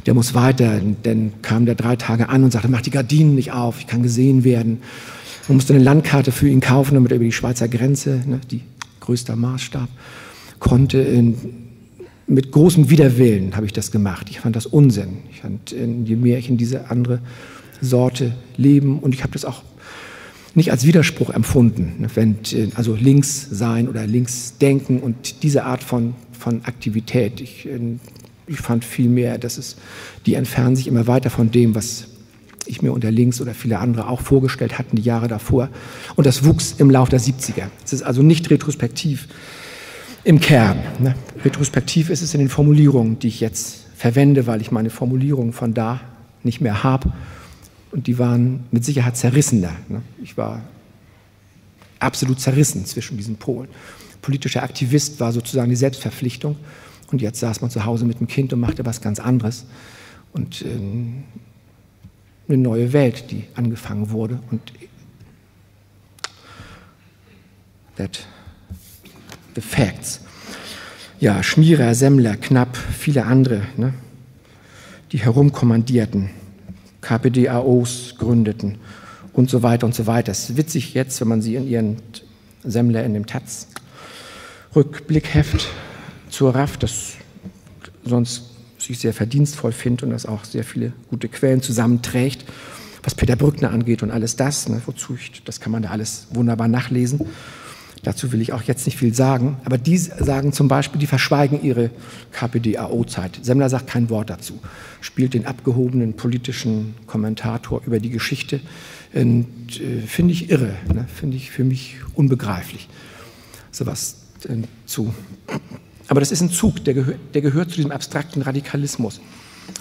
Der muss weiter. Dann kam der drei Tage an und sagte, mach die Gardinen nicht auf, ich kann gesehen werden. Man musste eine Landkarte für ihn kaufen, damit er über die Schweizer Grenze, ne, die größter Maßstab, konnte. In, mit großem Widerwillen habe ich das gemacht. Ich fand das Unsinn. Ich fand, je mehr ich in diese andere Sorte leben und ich habe das auch nicht als Widerspruch empfunden, ne, wenn, also links sein oder links denken und diese Art von, von Aktivität. Ich, ich fand vielmehr, dass es, die entfernen sich immer weiter von dem, was ich mir unter links oder viele andere auch vorgestellt hatten die Jahre davor. Und das wuchs im Laufe der 70er. Es ist also nicht retrospektiv im Kern. Ne? Retrospektiv ist es in den Formulierungen, die ich jetzt verwende, weil ich meine Formulierungen von da nicht mehr habe und die waren mit Sicherheit zerrissener. Ne? Ich war absolut zerrissen zwischen diesen Polen. Politischer Aktivist war sozusagen die Selbstverpflichtung und jetzt saß man zu Hause mit dem Kind und machte was ganz anderes. Und äh, eine neue Welt, die angefangen wurde. Und that the facts. Ja, Schmierer, Semmler, Knapp, viele andere, ne, die herumkommandierten. KPDAOs gründeten und so weiter und so weiter. Es ist witzig jetzt, wenn man sie in ihren Semmler in dem Taz Rückblickheft zur RAF, das sonst sich sehr verdienstvoll finde und das auch sehr viele gute Quellen zusammenträgt, was Peter Brückner angeht und alles das, ne, wozu ich, das kann man da alles wunderbar nachlesen. Dazu will ich auch jetzt nicht viel sagen, aber die sagen zum Beispiel, die verschweigen ihre KPD-AO-Zeit. Semmler sagt kein Wort dazu, spielt den abgehobenen politischen Kommentator über die Geschichte. Und äh, finde ich irre, ne? finde ich für mich unbegreiflich, sowas äh, zu. Aber das ist ein Zug, der, gehör, der gehört zu diesem abstrakten Radikalismus.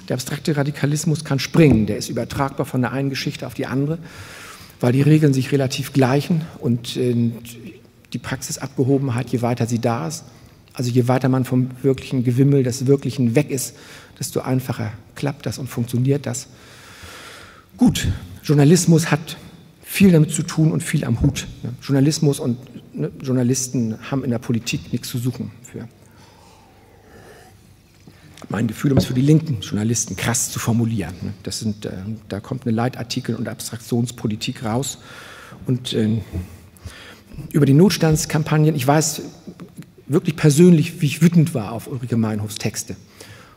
Der abstrakte Radikalismus kann springen, der ist übertragbar von der einen Geschichte auf die andere, weil die Regeln sich relativ gleichen und äh, die Praxisabgehobenheit, je weiter sie da ist, also je weiter man vom wirklichen Gewimmel des Wirklichen weg ist, desto einfacher klappt das und funktioniert das. Gut, Journalismus hat viel damit zu tun und viel am Hut. Journalismus und ne, Journalisten haben in der Politik nichts zu suchen für. Mein Gefühl, um es für die linken Journalisten krass zu formulieren. Ne. Das sind, äh, da kommt eine Leitartikel- und Abstraktionspolitik raus. Und äh, über die Notstandskampagnen. Ich weiß wirklich persönlich, wie ich wütend war auf Ulrike Meinhofs Texte.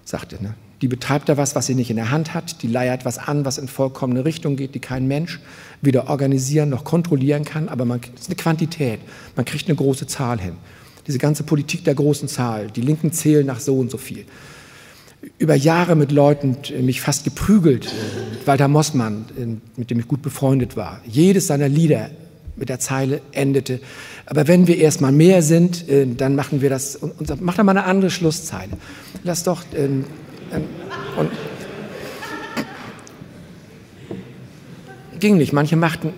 Sagte, ne? die betreibt da was, was sie nicht in der Hand hat, die leiert was an, was in vollkommene Richtung geht, die kein Mensch weder organisieren noch kontrollieren kann, aber man, das ist eine Quantität, man kriegt eine große Zahl hin. Diese ganze Politik der großen Zahl, die Linken zählen nach so und so viel. Über Jahre mit Leuten mich fast geprügelt, Walter Mossmann, mit dem ich gut befreundet war. Jedes seiner Lieder mit der Zeile endete. Aber wenn wir erstmal mehr sind, äh, dann machen wir das. Und, und mach doch mal eine andere Schlusszeile. Lass doch. Äh, äh, und, ging nicht. Manche machten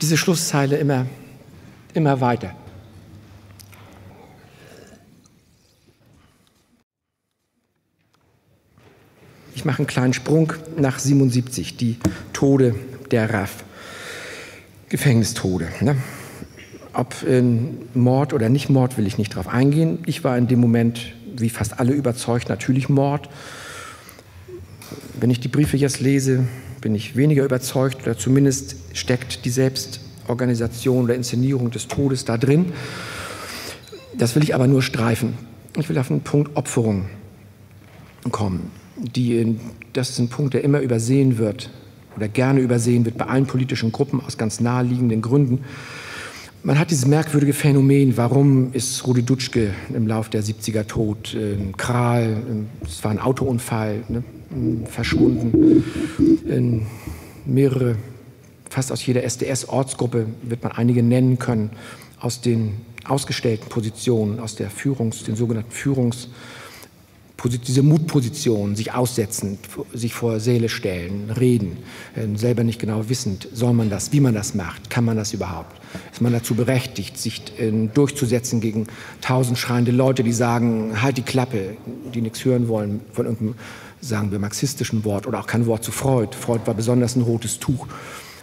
diese Schlusszeile immer, immer weiter. Ich mache einen kleinen Sprung nach 77, die Tode der RAF. Gefängnistode. Ne? Ob Mord oder nicht Mord, will ich nicht darauf eingehen. Ich war in dem Moment, wie fast alle überzeugt, natürlich Mord. Wenn ich die Briefe jetzt lese, bin ich weniger überzeugt oder zumindest steckt die Selbstorganisation oder Inszenierung des Todes da drin. Das will ich aber nur streifen. Ich will auf den Punkt Opferung kommen. Die, das ist ein Punkt, der immer übersehen wird oder gerne übersehen wird bei allen politischen Gruppen aus ganz naheliegenden Gründen. Man hat dieses merkwürdige Phänomen, warum ist Rudi Dutschke im Lauf der 70er tot, äh, Kral, äh, es war ein Autounfall, ne, verschwunden, äh, mehrere, fast aus jeder SDS-Ortsgruppe wird man einige nennen können, aus den ausgestellten Positionen, aus der Führungs-, den sogenannten Führungs- diese Mutposition, sich aussetzen, sich vor Säle stellen, reden, ähm, selber nicht genau wissend, soll man das, wie man das macht, kann man das überhaupt? Ist man dazu berechtigt, sich ähm, durchzusetzen gegen tausend schreiende Leute, die sagen, halt die Klappe, die nichts hören wollen von irgendeinem, sagen wir, marxistischen Wort oder auch kein Wort zu Freud. Freud war besonders ein rotes Tuch.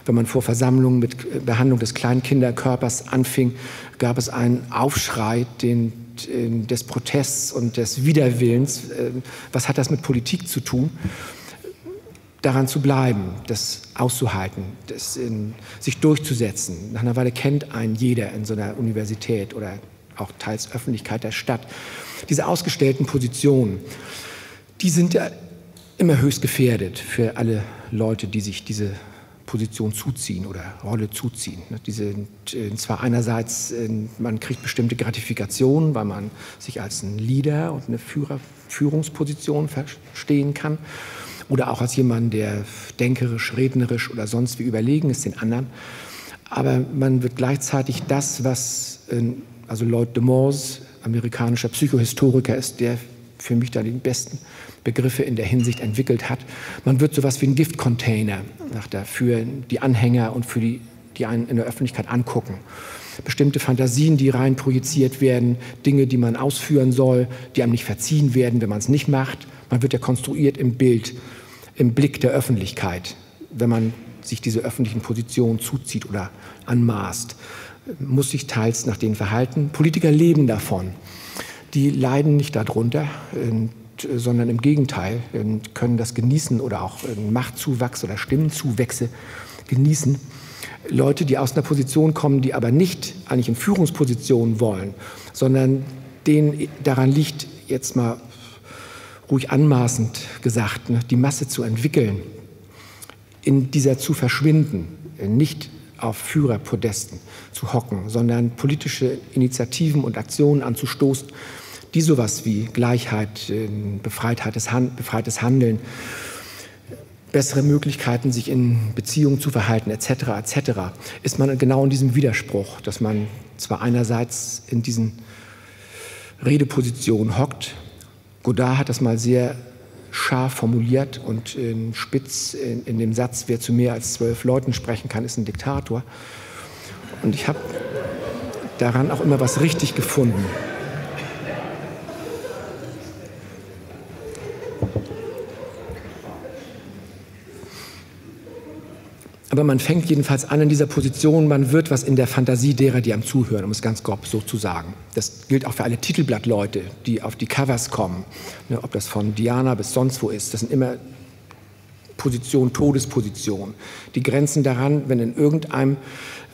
Wenn man vor Versammlungen mit Behandlung des Kleinkinderkörpers anfing, gab es einen Aufschrei den, des Protests und des Widerwillens. Äh, was hat das mit Politik zu tun? Daran zu bleiben, das auszuhalten, das in, sich durchzusetzen. Nach einer Weile kennt einen jeder in so einer Universität oder auch teils Öffentlichkeit der Stadt. Diese ausgestellten Positionen, die sind ja immer höchst gefährdet für alle Leute, die sich diese Position zuziehen oder Rolle zuziehen. Ne, die sind äh, zwar einerseits, äh, man kriegt bestimmte Gratifikationen, weil man sich als ein Leader und eine Führer, Führungsposition verstehen kann oder auch als jemand, der denkerisch, rednerisch oder sonst wie überlegen ist den anderen. Aber man wird gleichzeitig das, was, äh, also Lloyd de Moors, amerikanischer Psychohistoriker ist, der für mich da die besten Begriffe in der Hinsicht entwickelt hat. Man wird so etwas wie ein Giftcontainer für die Anhänger und für die, die einen in der Öffentlichkeit angucken. Bestimmte Fantasien, die rein projiziert werden, Dinge, die man ausführen soll, die einem nicht verziehen werden, wenn man es nicht macht. Man wird ja konstruiert im Bild, im Blick der Öffentlichkeit, wenn man sich diese öffentlichen Positionen zuzieht oder anmaßt, muss sich teils nach denen verhalten. Politiker leben davon. Die leiden nicht darunter sondern im Gegenteil, können das genießen oder auch Machtzuwachs oder Stimmenzuwächse genießen. Leute, die aus einer Position kommen, die aber nicht eigentlich in Führungspositionen wollen, sondern denen daran liegt, jetzt mal ruhig anmaßend gesagt, ne, die Masse zu entwickeln, in dieser zu verschwinden, nicht auf Führerpodesten zu hocken, sondern politische Initiativen und Aktionen anzustoßen, die sowas wie Gleichheit, äh, befreites, befreites Handeln, bessere Möglichkeiten, sich in Beziehungen zu verhalten, etc., etc., ist man genau in diesem Widerspruch, dass man zwar einerseits in diesen Redepositionen hockt, Godard hat das mal sehr scharf formuliert und in spitz in, in dem Satz, wer zu mehr als zwölf Leuten sprechen kann, ist ein Diktator. Und ich habe daran auch immer was richtig gefunden. Aber man fängt jedenfalls an in dieser Position, man wird was in der Fantasie derer, die einem zuhören, um es ganz grob so zu sagen. Das gilt auch für alle Titelblattleute, die auf die Covers kommen, ne, ob das von Diana bis sonst wo ist. Das sind immer Positionen, Todespositionen. Die grenzen daran, wenn in irgendeinem,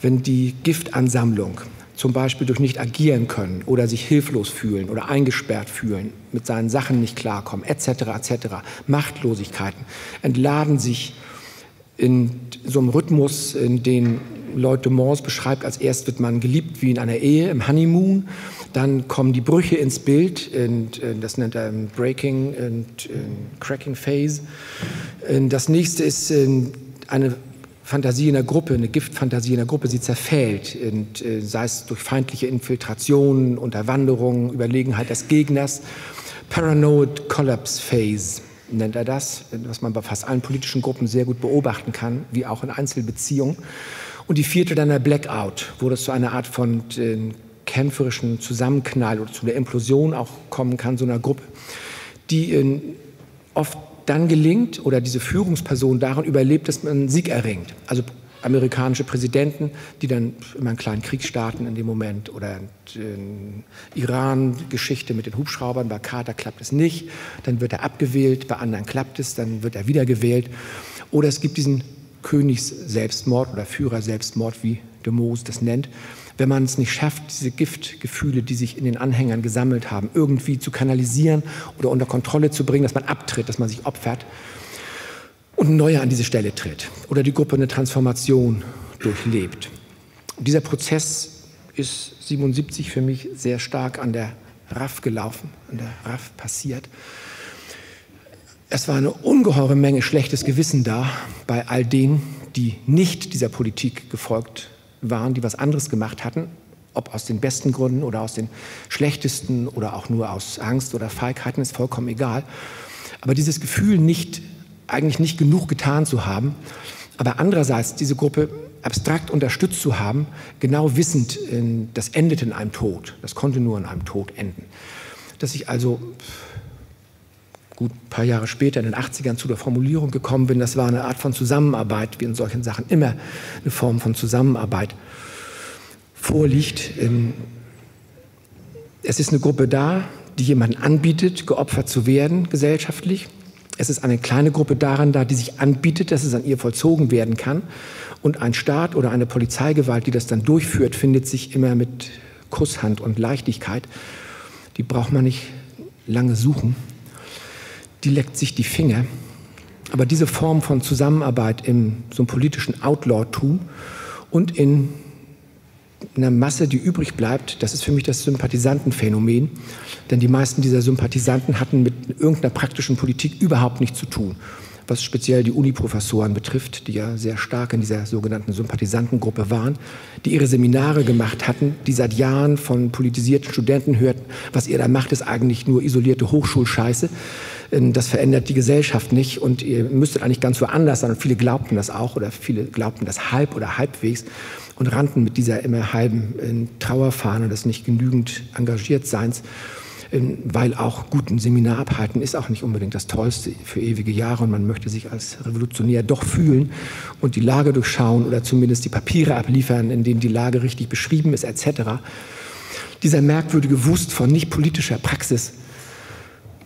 wenn die Giftansammlung zum Beispiel durch nicht agieren können oder sich hilflos fühlen oder eingesperrt fühlen, mit seinen Sachen nicht klarkommen, etc., etc., Machtlosigkeiten, entladen sich in so einem Rhythmus, in den Lloyd de Mons beschreibt, als erst wird man geliebt wie in einer Ehe, im Honeymoon, dann kommen die Brüche ins Bild, und, das nennt er Breaking und Cracking Phase. Das nächste ist eine Fantasie in der Gruppe, eine Giftfantasie in der Gruppe, sie zerfällt, und, äh, sei es durch feindliche Infiltrationen, Unterwanderungen, Überlegenheit des Gegners. Paranoid Collapse Phase nennt er das, was man bei fast allen politischen Gruppen sehr gut beobachten kann, wie auch in Einzelbeziehungen. Und die vierte dann der Blackout, wo das zu einer Art von äh, kämpferischen Zusammenknall oder zu einer Implosion auch kommen kann, so einer Gruppe, die äh, oft dann gelingt oder diese Führungsperson daran überlebt, dass man einen Sieg erringt. Also amerikanische Präsidenten, die dann immer einen kleinen Krieg starten in dem Moment oder Iran-Geschichte mit den Hubschraubern, bei Carter klappt es nicht, dann wird er abgewählt, bei anderen klappt es, dann wird er wieder gewählt. Oder es gibt diesen Königs-Selbstmord oder Führer-Selbstmord, wie de Moos das nennt, wenn man es nicht schafft, diese Giftgefühle, die sich in den Anhängern gesammelt haben, irgendwie zu kanalisieren oder unter Kontrolle zu bringen, dass man abtritt, dass man sich opfert und ein neuer an diese Stelle tritt oder die Gruppe eine Transformation durchlebt. Und dieser Prozess ist 77 für mich sehr stark an der RAF gelaufen, an der RAF passiert. Es war eine ungeheure Menge schlechtes Gewissen da bei all denen, die nicht dieser Politik gefolgt waren, die was anderes gemacht hatten, ob aus den besten Gründen oder aus den schlechtesten oder auch nur aus Angst oder Feigheiten, ist vollkommen egal. Aber dieses Gefühl, nicht eigentlich nicht genug getan zu haben, aber andererseits diese Gruppe abstrakt unterstützt zu haben, genau wissend, das endet in einem Tod, das konnte nur in einem Tod enden. Dass ich also gut ein paar Jahre später in den 80ern zu der Formulierung gekommen bin, das war eine Art von Zusammenarbeit, wie in solchen Sachen immer eine Form von Zusammenarbeit vorliegt. Ähm, es ist eine Gruppe da, die jemanden anbietet, geopfert zu werden gesellschaftlich. Es ist eine kleine Gruppe daran da, die sich anbietet, dass es an ihr vollzogen werden kann. Und ein Staat oder eine Polizeigewalt, die das dann durchführt, findet sich immer mit Kusshand und Leichtigkeit. Die braucht man nicht lange suchen. Die leckt sich die Finger. Aber diese Form von Zusammenarbeit im so einem politischen Outlaw-Tum und in einer Masse, die übrig bleibt, das ist für mich das Sympathisantenphänomen. Denn die meisten dieser Sympathisanten hatten mit irgendeiner praktischen Politik überhaupt nichts zu tun. Was speziell die Uniprofessoren betrifft, die ja sehr stark in dieser sogenannten Sympathisantengruppe waren, die ihre Seminare gemacht hatten, die seit Jahren von politisierten Studenten hörten, was ihr da macht, ist eigentlich nur isolierte Hochschulscheiße. Ähm, das verändert die Gesellschaft nicht und ihr müsstet eigentlich ganz woanders sein. Und viele glaubten das auch oder viele glaubten das halb oder halbwegs und rannten mit dieser immer halben äh, Trauerfahne des nicht genügend engagiert Seins, äh, weil auch guten Seminar abhalten ist auch nicht unbedingt das Tollste für ewige Jahre und man möchte sich als Revolutionär doch fühlen und die Lage durchschauen oder zumindest die Papiere abliefern, in denen die Lage richtig beschrieben ist etc. Dieser merkwürdige Wust von nicht politischer Praxis,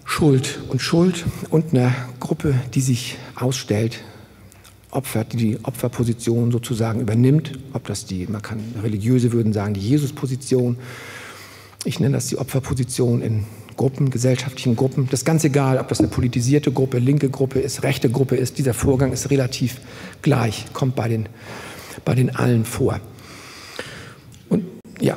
Schuld und Schuld und einer Gruppe, die sich ausstellt Opfer, die die Opferposition sozusagen übernimmt, ob das die, man kann, religiöse würden sagen, die Jesus-Position. Ich nenne das die Opferposition in Gruppen, gesellschaftlichen Gruppen. Das ist ganz egal, ob das eine politisierte Gruppe, linke Gruppe ist, rechte Gruppe ist. Dieser Vorgang ist relativ gleich, kommt bei den, bei den allen vor. Und ja.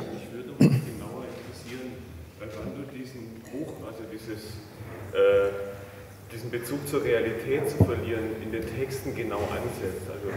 Bezug zur Realität zu verlieren, in den Texten genau ansetzt. Also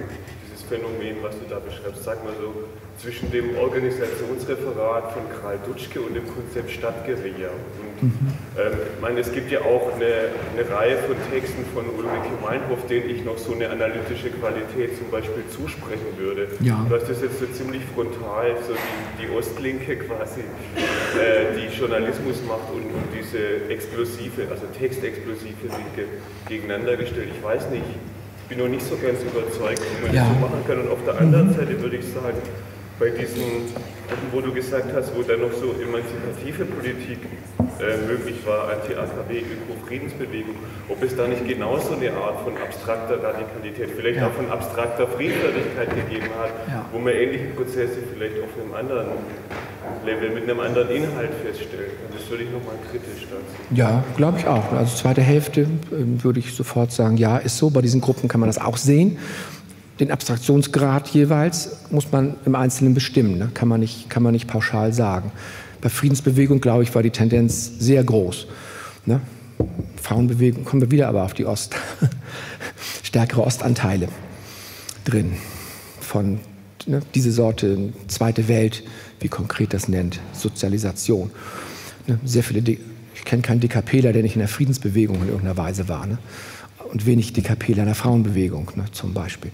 Phänomen, was du da beschreibst, sag mal so, zwischen dem Organisationsreferat von Karl Dutschke und dem Konzept Stadtguerilla. Und mhm. ähm, ich meine, es gibt ja auch eine, eine, Reihe von Texten von Ulrike Meinhof, denen ich noch so eine analytische Qualität zum Beispiel zusprechen würde. Ja. Du hast das jetzt so ziemlich frontal, so die, die Ostlinke quasi, äh, die Journalismus macht und, und diese explosive, also textexplosive Linke gegeneinander gestellt. Ich weiß nicht, ich bin noch nicht so ganz überzeugt, wie man ja. das so machen kann. Und auf der anderen. Seite würde ich sagen, bei diesen wo du gesagt hast, wo dann noch so emanzipative Politik äh, möglich war, Anti-AKW, Öko-Friedensbewegung, ob es da nicht genauso eine Art von abstrakter Radikalität, vielleicht ja. auch von abstrakter Friedfertigkeit gegeben hat, ja. wo man ähnliche Prozesse vielleicht auf einem anderen Level, mit einem anderen Inhalt feststellt. Das würde ich nochmal kritisch dazu. Ja, glaube ich auch. Also zweite Hälfte äh, würde ich sofort sagen, ja, ist so. Bei diesen Gruppen kann man das auch sehen den Abstraktionsgrad jeweils muss man im Einzelnen bestimmen, ne? kann, man nicht, kann man nicht pauschal sagen. Bei Friedensbewegung, glaube ich, war die Tendenz sehr groß. Ne? Frauenbewegung, kommen wir wieder aber auf die Ost, stärkere Ostanteile drin von ne, diese Sorte zweite Welt, wie konkret das nennt, Sozialisation. Ne? Sehr viele, De ich kenne keinen Dekapeler, der nicht in der Friedensbewegung in irgendeiner Weise war. Ne? Und wenig Dekapeler in der Frauenbewegung ne, zum Beispiel.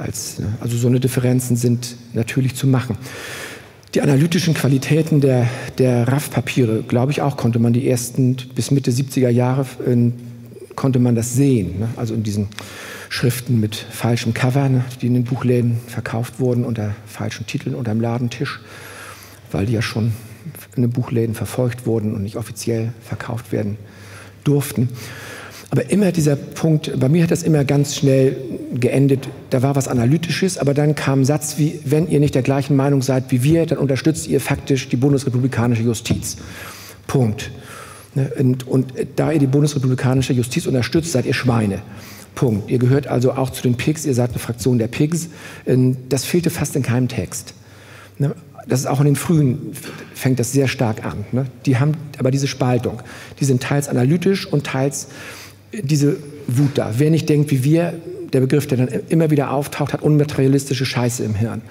Als, ne, also so eine Differenzen sind natürlich zu machen. Die analytischen Qualitäten der, der RAF-Papiere, glaube ich auch, konnte man die ersten bis Mitte 70er Jahre äh, konnte man das sehen. Ne? Also in diesen Schriften mit falschem Cover, ne? die in den Buchläden verkauft wurden unter falschen Titeln unterm Ladentisch, weil die ja schon in den Buchläden verfolgt wurden und nicht offiziell verkauft werden durften. Aber immer dieser Punkt, bei mir hat das immer ganz schnell geendet, da war was Analytisches, aber dann kam ein Satz wie, wenn ihr nicht der gleichen Meinung seid wie wir, dann unterstützt ihr faktisch die bundesrepublikanische Justiz. Punkt. Ne, und, und da ihr die bundesrepublikanische Justiz unterstützt, seid ihr Schweine. Punkt. Ihr gehört also auch zu den Pigs, ihr seid eine Fraktion der Pigs. Das fehlte fast in keinem Text. Ne, das ist auch in den frühen, fängt das sehr stark an. Ne. Die haben aber diese Spaltung. Die sind teils analytisch und teils diese Wut da. Wer nicht denkt wie wir, der Begriff, der dann immer wieder auftaucht, hat unmaterialistische Scheiße im Hirn.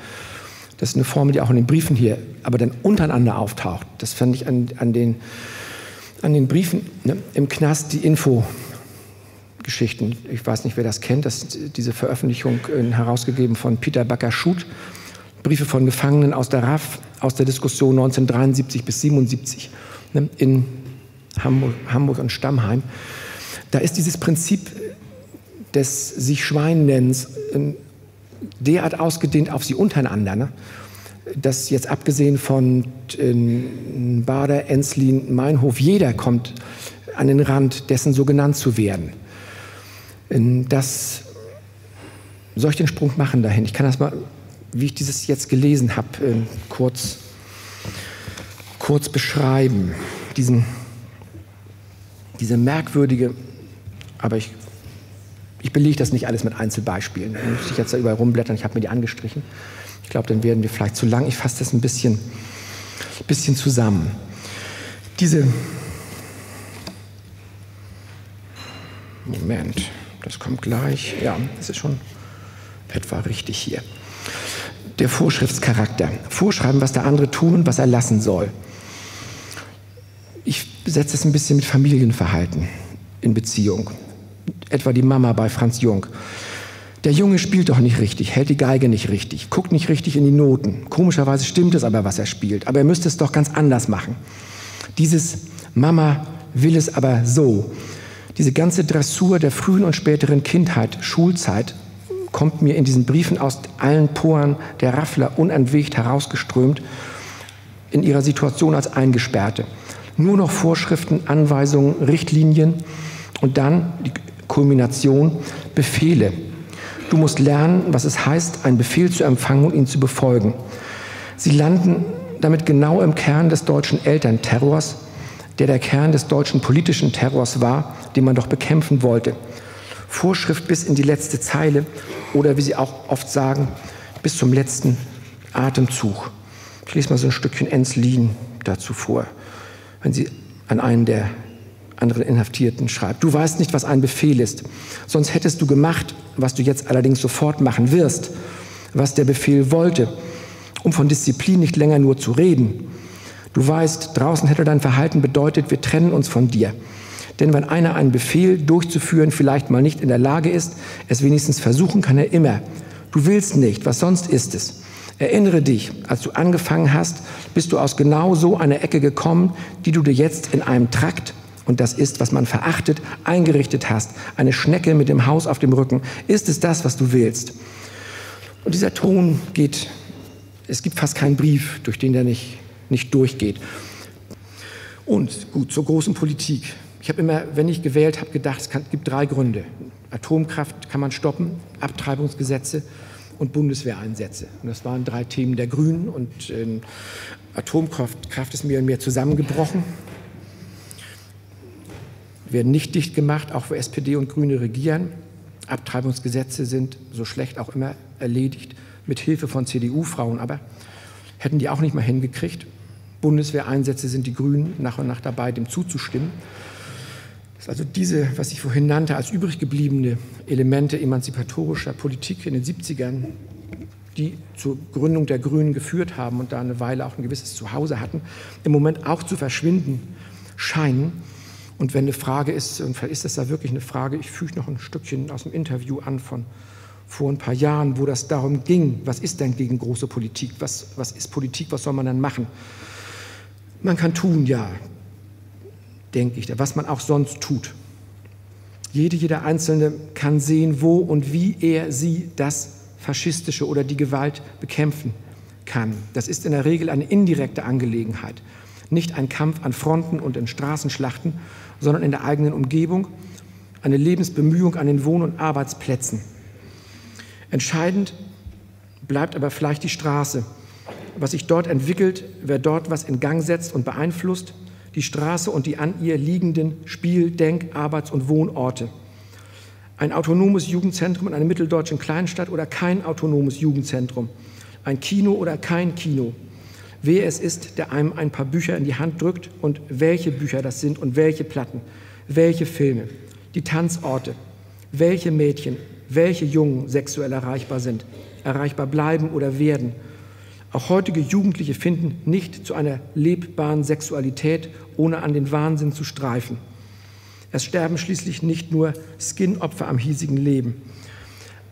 Das ist eine Formel, die auch in den Briefen hier, aber dann untereinander auftaucht. Das fand ich an, an, den, an den Briefen ne, im Knast, die Info-Geschichten. Ich weiß nicht, wer das kennt. Das diese Veröffentlichung äh, herausgegeben von Peter Bakker-Schut. Briefe von Gefangenen aus der RAF, aus der Diskussion 1973 bis 1977 ne, in Hamburg, Hamburg und Stammheim. Da ist dieses Prinzip des sich Schweinennens ähm, derart ausgedehnt auf sie untereinander, ne? dass jetzt abgesehen von äh, Bader, Enslin, Meinhof, jeder kommt an den Rand dessen so genannt zu werden. Ähm, das soll ich den Sprung machen dahin? Ich kann das mal, wie ich dieses jetzt gelesen habe, kurz, kurz beschreiben. Diesen, diese merkwürdige, aber ich ich belege das nicht alles mit Einzelbeispielen. Da muss ich jetzt da überall rumblättern, ich habe mir die angestrichen. Ich glaube, dann werden wir vielleicht zu lang. Ich fasse das ein bisschen, bisschen zusammen. Diese. Moment, das kommt gleich. Ja, das ist schon etwa richtig hier. Der Vorschriftscharakter. Vorschreiben, was der andere tun und was er lassen soll. Ich setze es ein bisschen mit Familienverhalten in Beziehung etwa die Mama bei Franz Jung. Der Junge spielt doch nicht richtig, hält die Geige nicht richtig, guckt nicht richtig in die Noten. Komischerweise stimmt es aber, was er spielt, aber er müsste es doch ganz anders machen. Dieses Mama will es aber so. Diese ganze Dressur der frühen und späteren Kindheit, Schulzeit, kommt mir in diesen Briefen aus allen Poren der Raffler unentwegt herausgeströmt, in ihrer Situation als Eingesperrte. Nur noch Vorschriften, Anweisungen, Richtlinien und dann die Kulmination Befehle. Du musst lernen, was es heißt, einen Befehl zu empfangen und ihn zu befolgen. Sie landen damit genau im Kern des deutschen Elternterrors, der der Kern des deutschen politischen Terrors war, den man doch bekämpfen wollte. Vorschrift bis in die letzte Zeile oder wie Sie auch oft sagen, bis zum letzten Atemzug. Ich lese mal so ein Stückchen Enslin dazu vor, wenn Sie an einen der anderen Inhaftierten schreibt. Du weißt nicht, was ein Befehl ist. Sonst hättest du gemacht, was du jetzt allerdings sofort machen wirst, was der Befehl wollte, um von Disziplin nicht länger nur zu reden. Du weißt, draußen hätte dein Verhalten bedeutet, wir trennen uns von dir. Denn wenn einer einen Befehl durchzuführen vielleicht mal nicht in der Lage ist, es wenigstens versuchen kann er immer. Du willst nicht, was sonst ist es. Erinnere dich, als du angefangen hast, bist du aus genau so einer Ecke gekommen, die du dir jetzt in einem Trakt und das ist, was man verachtet, eingerichtet hast, eine Schnecke mit dem Haus auf dem Rücken, ist es das, was du willst. Und dieser Ton geht, es gibt fast keinen Brief, durch den der nicht, nicht durchgeht. Und gut, zur großen Politik. Ich habe immer, wenn ich gewählt habe, gedacht, es kann, gibt drei Gründe. Atomkraft kann man stoppen, Abtreibungsgesetze und Bundeswehreinsätze. Und das waren drei Themen der Grünen und äh, Atomkraft Kraft ist mehr und mehr zusammengebrochen werden nicht dicht gemacht, auch wo SPD und Grüne regieren. Abtreibungsgesetze sind so schlecht auch immer erledigt, mit Hilfe von CDU-Frauen aber. Hätten die auch nicht mal hingekriegt. Bundeswehreinsätze sind die Grünen nach und nach dabei, dem zuzustimmen. Das ist also diese, was ich vorhin nannte, als übrig gebliebene Elemente emanzipatorischer Politik in den 70ern, die zur Gründung der Grünen geführt haben und da eine Weile auch ein gewisses Zuhause hatten, im Moment auch zu verschwinden scheinen. Und wenn eine Frage ist, ist das da wirklich eine Frage, ich füge noch ein Stückchen aus dem Interview an von vor ein paar Jahren, wo das darum ging, was ist denn gegen große Politik, was, was ist Politik, was soll man dann machen? Man kann tun, ja, denke ich, was man auch sonst tut. Jede, jeder Einzelne kann sehen, wo und wie er sie das Faschistische oder die Gewalt bekämpfen kann. Das ist in der Regel eine indirekte Angelegenheit, nicht ein Kampf an Fronten und in Straßenschlachten, sondern in der eigenen Umgebung, eine Lebensbemühung an den Wohn- und Arbeitsplätzen. Entscheidend bleibt aber vielleicht die Straße. Was sich dort entwickelt, wer dort was in Gang setzt und beeinflusst, die Straße und die an ihr liegenden Spiel-, Denk-, Arbeits- und Wohnorte. Ein autonomes Jugendzentrum in einer mitteldeutschen Kleinstadt oder kein autonomes Jugendzentrum. Ein Kino oder kein Kino wer es ist, der einem ein paar Bücher in die Hand drückt und welche Bücher das sind und welche Platten, welche Filme, die Tanzorte, welche Mädchen, welche Jungen sexuell erreichbar sind, erreichbar bleiben oder werden. Auch heutige Jugendliche finden nicht zu einer lebbaren Sexualität, ohne an den Wahnsinn zu streifen. Es sterben schließlich nicht nur Skin-Opfer am hiesigen Leben.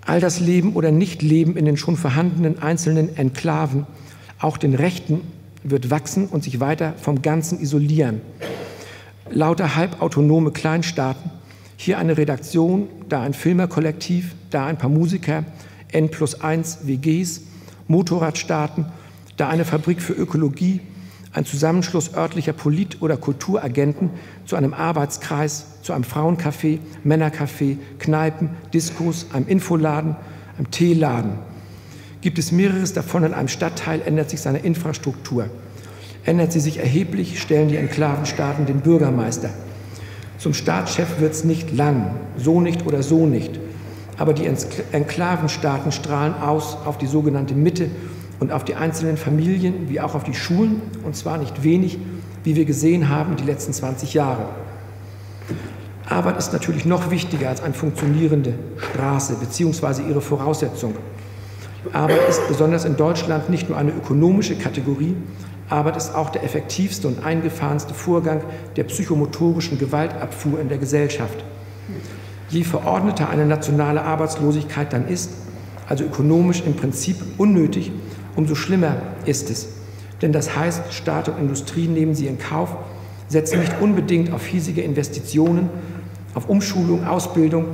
All das Leben oder Nichtleben in den schon vorhandenen einzelnen Enklaven auch den Rechten wird wachsen und sich weiter vom Ganzen isolieren. Lauter halbautonome Kleinstaaten, Hier eine Redaktion, da ein Filmerkollektiv, da ein paar Musiker, N plus 1 WGs, Motorradstaaten, da eine Fabrik für Ökologie, ein Zusammenschluss örtlicher Polit- oder Kulturagenten zu einem Arbeitskreis, zu einem Frauencafé, Männercafé, Kneipen, Diskos, einem Infoladen, einem Teeladen. Gibt es mehreres davon in einem Stadtteil, ändert sich seine Infrastruktur. Ändert sie sich erheblich, stellen die Enklavenstaaten den Bürgermeister. Zum Staatschef wird es nicht lang, so nicht oder so nicht. Aber die Enklavenstaaten strahlen aus auf die sogenannte Mitte und auf die einzelnen Familien wie auch auf die Schulen, und zwar nicht wenig, wie wir gesehen haben die letzten 20 Jahre. Arbeit ist natürlich noch wichtiger als eine funktionierende Straße bzw. ihre Voraussetzung. Arbeit ist besonders in Deutschland nicht nur eine ökonomische Kategorie, Arbeit ist auch der effektivste und eingefahrenste Vorgang der psychomotorischen Gewaltabfuhr in der Gesellschaft. Je verordneter eine nationale Arbeitslosigkeit dann ist, also ökonomisch im Prinzip unnötig, umso schlimmer ist es. Denn das heißt, Staat und Industrie nehmen sie in Kauf, setzen nicht unbedingt auf hiesige Investitionen, auf Umschulung, Ausbildung,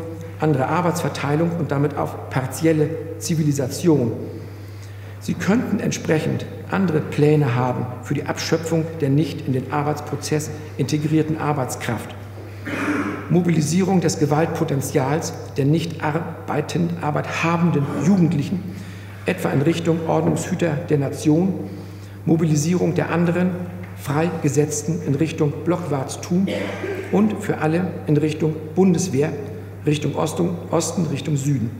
andere Arbeitsverteilung und damit auf partielle Zivilisation. Sie könnten entsprechend andere Pläne haben für die Abschöpfung der nicht in den Arbeitsprozess integrierten Arbeitskraft. Mobilisierung des Gewaltpotenzials der nicht arbeitend, Arbeit habenden Jugendlichen, etwa in Richtung Ordnungshüter der Nation, Mobilisierung der anderen Freigesetzten in Richtung Blockwartstum und für alle in Richtung Bundeswehr, Richtung Osten, Osten Richtung Süden.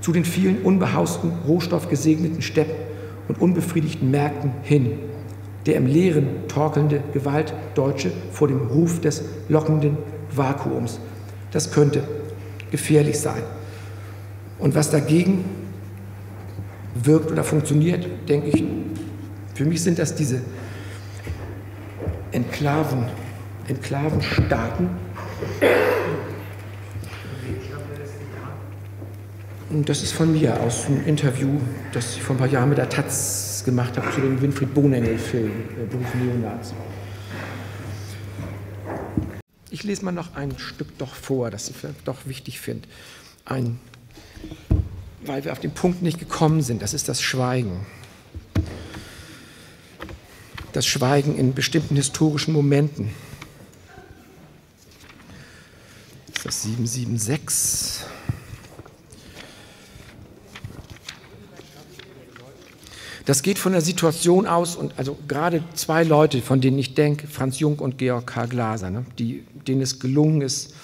Zu den vielen unbehausten, rohstoffgesegneten Steppen und unbefriedigten Märkten hin. Der im Leeren torkelnde Gewaltdeutsche vor dem Ruf des lockenden Vakuums. Das könnte gefährlich sein. Und was dagegen wirkt oder funktioniert, denke ich, für mich sind das diese Enklaven, Enklavenstaaten. Und das ist von mir aus einem Interview, das ich vor ein paar Jahren mit der Taz gemacht habe zu dem Winfried Bohnengel-Film, äh, Beruf Neonaz. Ich lese mal noch ein Stück doch vor, das ich doch wichtig finde. Weil wir auf den Punkt nicht gekommen sind, das ist das Schweigen. Das Schweigen in bestimmten historischen Momenten. Ist das 776. Das geht von der Situation aus und also gerade zwei Leute, von denen ich denke, Franz Jung und Georg K. Glaser, ne, die, denen es gelungen ist,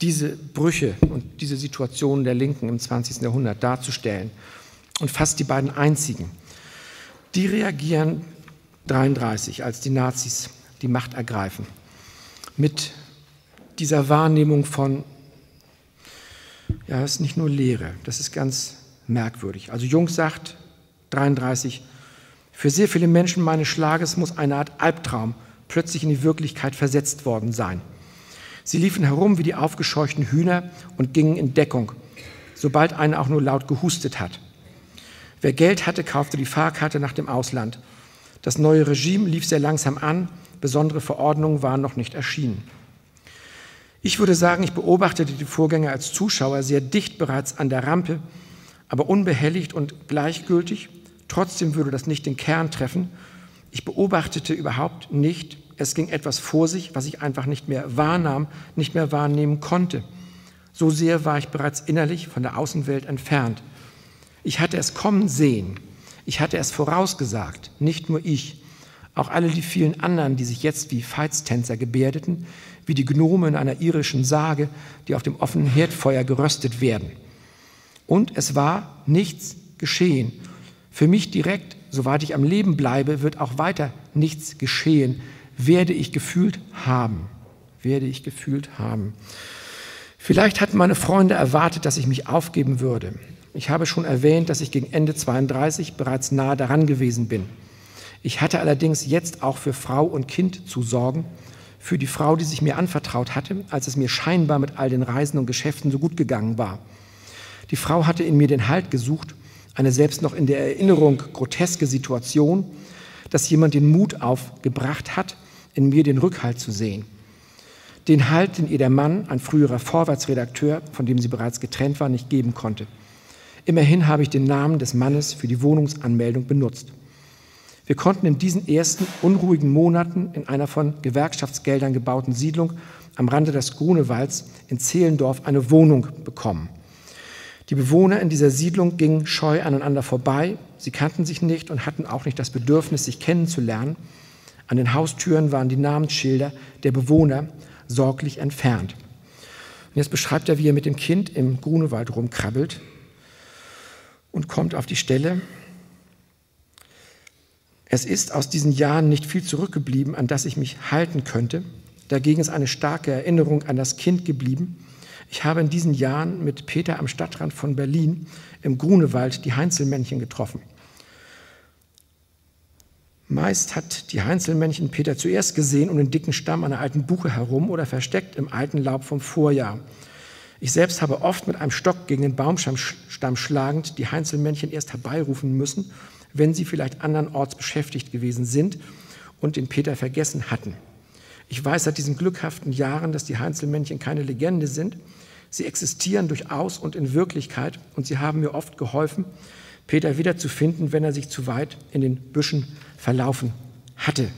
diese Brüche und diese Situationen der Linken im 20. Jahrhundert darzustellen und fast die beiden einzigen, die reagieren 33, als die Nazis die Macht ergreifen, mit dieser Wahrnehmung von, ja, es ist nicht nur Lehre, das ist ganz merkwürdig. Also Jung sagt 33, für sehr viele Menschen meines Schlages muss eine Art Albtraum plötzlich in die Wirklichkeit versetzt worden sein. Sie liefen herum wie die aufgescheuchten Hühner und gingen in Deckung, sobald einer auch nur laut gehustet hat. Wer Geld hatte, kaufte die Fahrkarte nach dem Ausland. Das neue Regime lief sehr langsam an, besondere Verordnungen waren noch nicht erschienen. Ich würde sagen, ich beobachtete die Vorgänge als Zuschauer sehr dicht bereits an der Rampe, aber unbehelligt und gleichgültig Trotzdem würde das nicht den Kern treffen. Ich beobachtete überhaupt nicht. Es ging etwas vor sich, was ich einfach nicht mehr wahrnahm, nicht mehr wahrnehmen konnte. So sehr war ich bereits innerlich von der Außenwelt entfernt. Ich hatte es kommen sehen. Ich hatte es vorausgesagt. Nicht nur ich. Auch alle die vielen anderen, die sich jetzt wie Feitstänzer gebärdeten, wie die Gnome in einer irischen Sage, die auf dem offenen Herdfeuer geröstet werden. Und es war nichts geschehen. Für mich direkt, soweit ich am Leben bleibe, wird auch weiter nichts geschehen. Werde ich gefühlt haben. Werde ich gefühlt haben. Vielleicht hatten meine Freunde erwartet, dass ich mich aufgeben würde. Ich habe schon erwähnt, dass ich gegen Ende 32 bereits nahe daran gewesen bin. Ich hatte allerdings jetzt auch für Frau und Kind zu sorgen, für die Frau, die sich mir anvertraut hatte, als es mir scheinbar mit all den Reisen und Geschäften so gut gegangen war. Die Frau hatte in mir den Halt gesucht eine selbst noch in der Erinnerung groteske Situation, dass jemand den Mut aufgebracht hat, in mir den Rückhalt zu sehen. Den Halt, den ihr der Mann, ein früherer Vorwärtsredakteur, von dem sie bereits getrennt war, nicht geben konnte. Immerhin habe ich den Namen des Mannes für die Wohnungsanmeldung benutzt. Wir konnten in diesen ersten unruhigen Monaten in einer von Gewerkschaftsgeldern gebauten Siedlung am Rande des Grunewalds in Zehlendorf eine Wohnung bekommen. Die Bewohner in dieser Siedlung gingen scheu aneinander vorbei. Sie kannten sich nicht und hatten auch nicht das Bedürfnis, sich kennenzulernen. An den Haustüren waren die Namensschilder der Bewohner sorglich entfernt. Und jetzt beschreibt er, wie er mit dem Kind im Grunewald rumkrabbelt und kommt auf die Stelle. Es ist aus diesen Jahren nicht viel zurückgeblieben, an das ich mich halten könnte. Dagegen ist eine starke Erinnerung an das Kind geblieben. Ich habe in diesen Jahren mit Peter am Stadtrand von Berlin im Grunewald die Heinzelmännchen getroffen. Meist hat die Heinzelmännchen Peter zuerst gesehen um den dicken Stamm einer alten Buche herum oder versteckt im alten Laub vom Vorjahr. Ich selbst habe oft mit einem Stock gegen den Baumstamm schlagend die Heinzelmännchen erst herbeirufen müssen, wenn sie vielleicht andernorts beschäftigt gewesen sind und den Peter vergessen hatten. Ich weiß seit diesen glückhaften Jahren, dass die Heinzelmännchen keine Legende sind. Sie existieren durchaus und in Wirklichkeit und sie haben mir oft geholfen, Peter wiederzufinden, wenn er sich zu weit in den Büschen verlaufen hatte.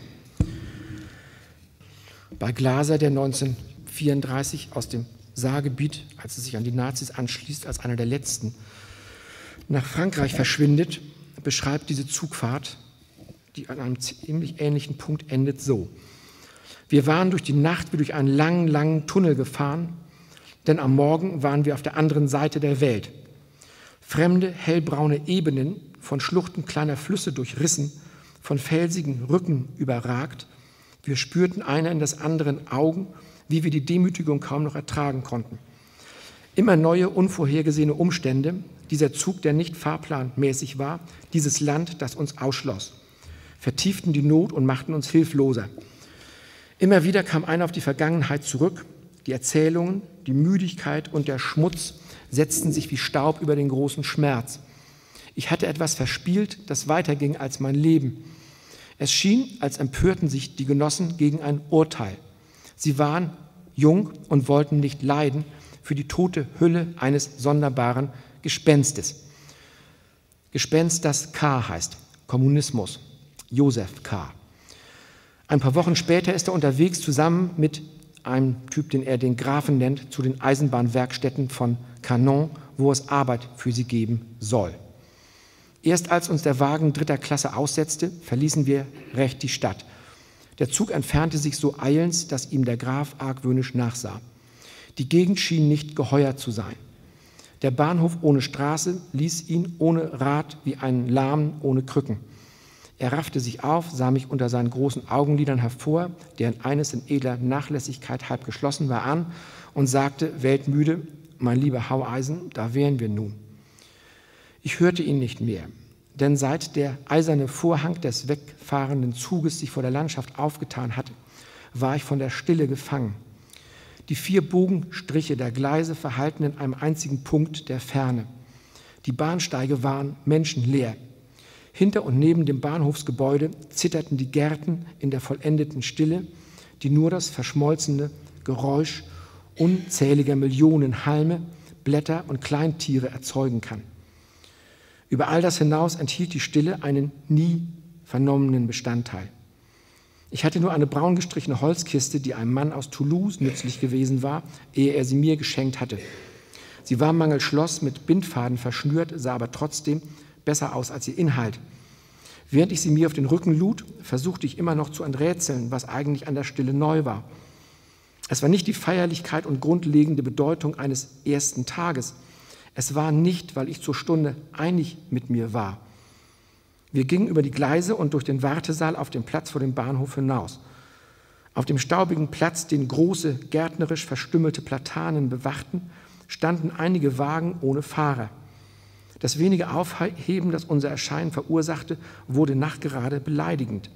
Bei Glaser, der 1934 aus dem Saargebiet, als er sich an die Nazis anschließt, als einer der letzten nach Frankreich verschwindet, beschreibt diese Zugfahrt, die an einem ziemlich ähnlichen Punkt endet, so. Wir waren durch die Nacht wie durch einen langen, langen Tunnel gefahren, denn am Morgen waren wir auf der anderen Seite der Welt. Fremde, hellbraune Ebenen, von Schluchten kleiner Flüsse durchrissen, von felsigen Rücken überragt. Wir spürten einer in das anderen Augen, wie wir die Demütigung kaum noch ertragen konnten. Immer neue, unvorhergesehene Umstände, dieser Zug, der nicht fahrplanmäßig war, dieses Land, das uns ausschloss, vertieften die Not und machten uns hilfloser. Immer wieder kam einer auf die Vergangenheit zurück. Die Erzählungen, die Müdigkeit und der Schmutz setzten sich wie Staub über den großen Schmerz. Ich hatte etwas verspielt, das weiterging als mein Leben. Es schien, als empörten sich die Genossen gegen ein Urteil. Sie waren jung und wollten nicht leiden für die tote Hülle eines sonderbaren Gespenstes. Gespenst, das K heißt, Kommunismus, Josef K. Ein paar Wochen später ist er unterwegs zusammen mit einem Typ, den er den Grafen nennt, zu den Eisenbahnwerkstätten von Canon, wo es Arbeit für sie geben soll. Erst als uns der Wagen dritter Klasse aussetzte, verließen wir recht die Stadt. Der Zug entfernte sich so eilends, dass ihm der Graf argwöhnisch nachsah. Die Gegend schien nicht geheuer zu sein. Der Bahnhof ohne Straße ließ ihn ohne Rad wie einen Lahmen ohne Krücken. Er raffte sich auf, sah mich unter seinen großen Augenlidern hervor, deren eines in edler Nachlässigkeit halb geschlossen war, an und sagte, weltmüde, mein lieber Haueisen, da wären wir nun. Ich hörte ihn nicht mehr, denn seit der eiserne Vorhang des wegfahrenden Zuges sich vor der Landschaft aufgetan hatte, war ich von der Stille gefangen. Die vier Bogenstriche der Gleise verhalten in einem einzigen Punkt der Ferne. Die Bahnsteige waren menschenleer. Hinter und neben dem Bahnhofsgebäude zitterten die Gärten in der vollendeten Stille, die nur das verschmolzene Geräusch unzähliger Millionen Halme, Blätter und Kleintiere erzeugen kann. Über all das hinaus enthielt die Stille einen nie vernommenen Bestandteil. Ich hatte nur eine braun gestrichene Holzkiste, die einem Mann aus Toulouse nützlich gewesen war, ehe er sie mir geschenkt hatte. Sie war mangels Schloss mit Bindfaden verschnürt, sah aber trotzdem besser aus als ihr Inhalt. Während ich sie mir auf den Rücken lud, versuchte ich immer noch zu enträtseln, was eigentlich an der Stille neu war. Es war nicht die Feierlichkeit und grundlegende Bedeutung eines ersten Tages. Es war nicht, weil ich zur Stunde einig mit mir war. Wir gingen über die Gleise und durch den Wartesaal auf den Platz vor dem Bahnhof hinaus. Auf dem staubigen Platz, den große, gärtnerisch verstümmelte Platanen bewachten, standen einige Wagen ohne Fahrer. Das wenige Aufheben, das unser Erscheinen verursachte, wurde nachgerade beleidigend.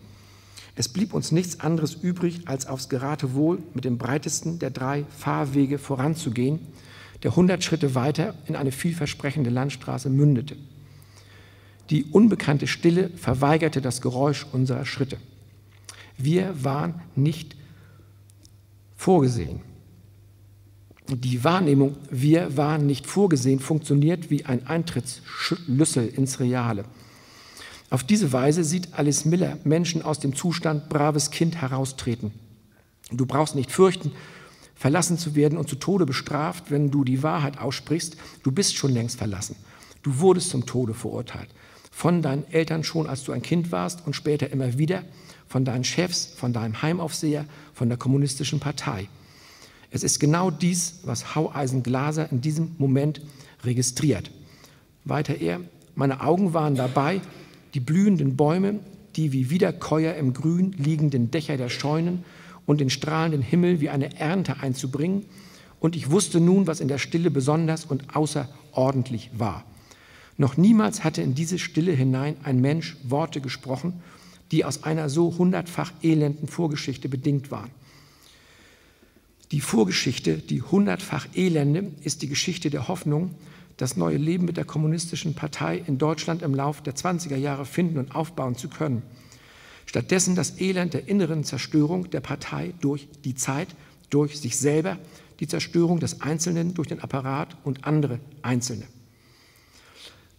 Es blieb uns nichts anderes übrig, als aufs Geratewohl mit dem breitesten der drei Fahrwege voranzugehen, der hundert Schritte weiter in eine vielversprechende Landstraße mündete. Die unbekannte Stille verweigerte das Geräusch unserer Schritte. Wir waren nicht vorgesehen. Die Wahrnehmung, wir waren nicht vorgesehen, funktioniert wie ein Eintrittsschlüssel ins Reale. Auf diese Weise sieht Alice Miller Menschen aus dem Zustand braves Kind heraustreten. Du brauchst nicht fürchten, verlassen zu werden und zu Tode bestraft, wenn du die Wahrheit aussprichst. Du bist schon längst verlassen. Du wurdest zum Tode verurteilt. Von deinen Eltern schon, als du ein Kind warst und später immer wieder, von deinen Chefs, von deinem Heimaufseher, von der kommunistischen Partei. Es ist genau dies, was Haueisen Glaser in diesem Moment registriert. Weiter er, meine Augen waren dabei, die blühenden Bäume, die wie Wiederkäuer im Grün liegenden Dächer der Scheunen und den strahlenden Himmel wie eine Ernte einzubringen, und ich wusste nun, was in der Stille besonders und außerordentlich war. Noch niemals hatte in diese Stille hinein ein Mensch Worte gesprochen, die aus einer so hundertfach elenden Vorgeschichte bedingt waren. Die Vorgeschichte, die hundertfach Elende, ist die Geschichte der Hoffnung, das neue Leben mit der kommunistischen Partei in Deutschland im Lauf der 20er Jahre finden und aufbauen zu können. Stattdessen das Elend der inneren Zerstörung der Partei durch die Zeit, durch sich selber, die Zerstörung des Einzelnen durch den Apparat und andere Einzelne.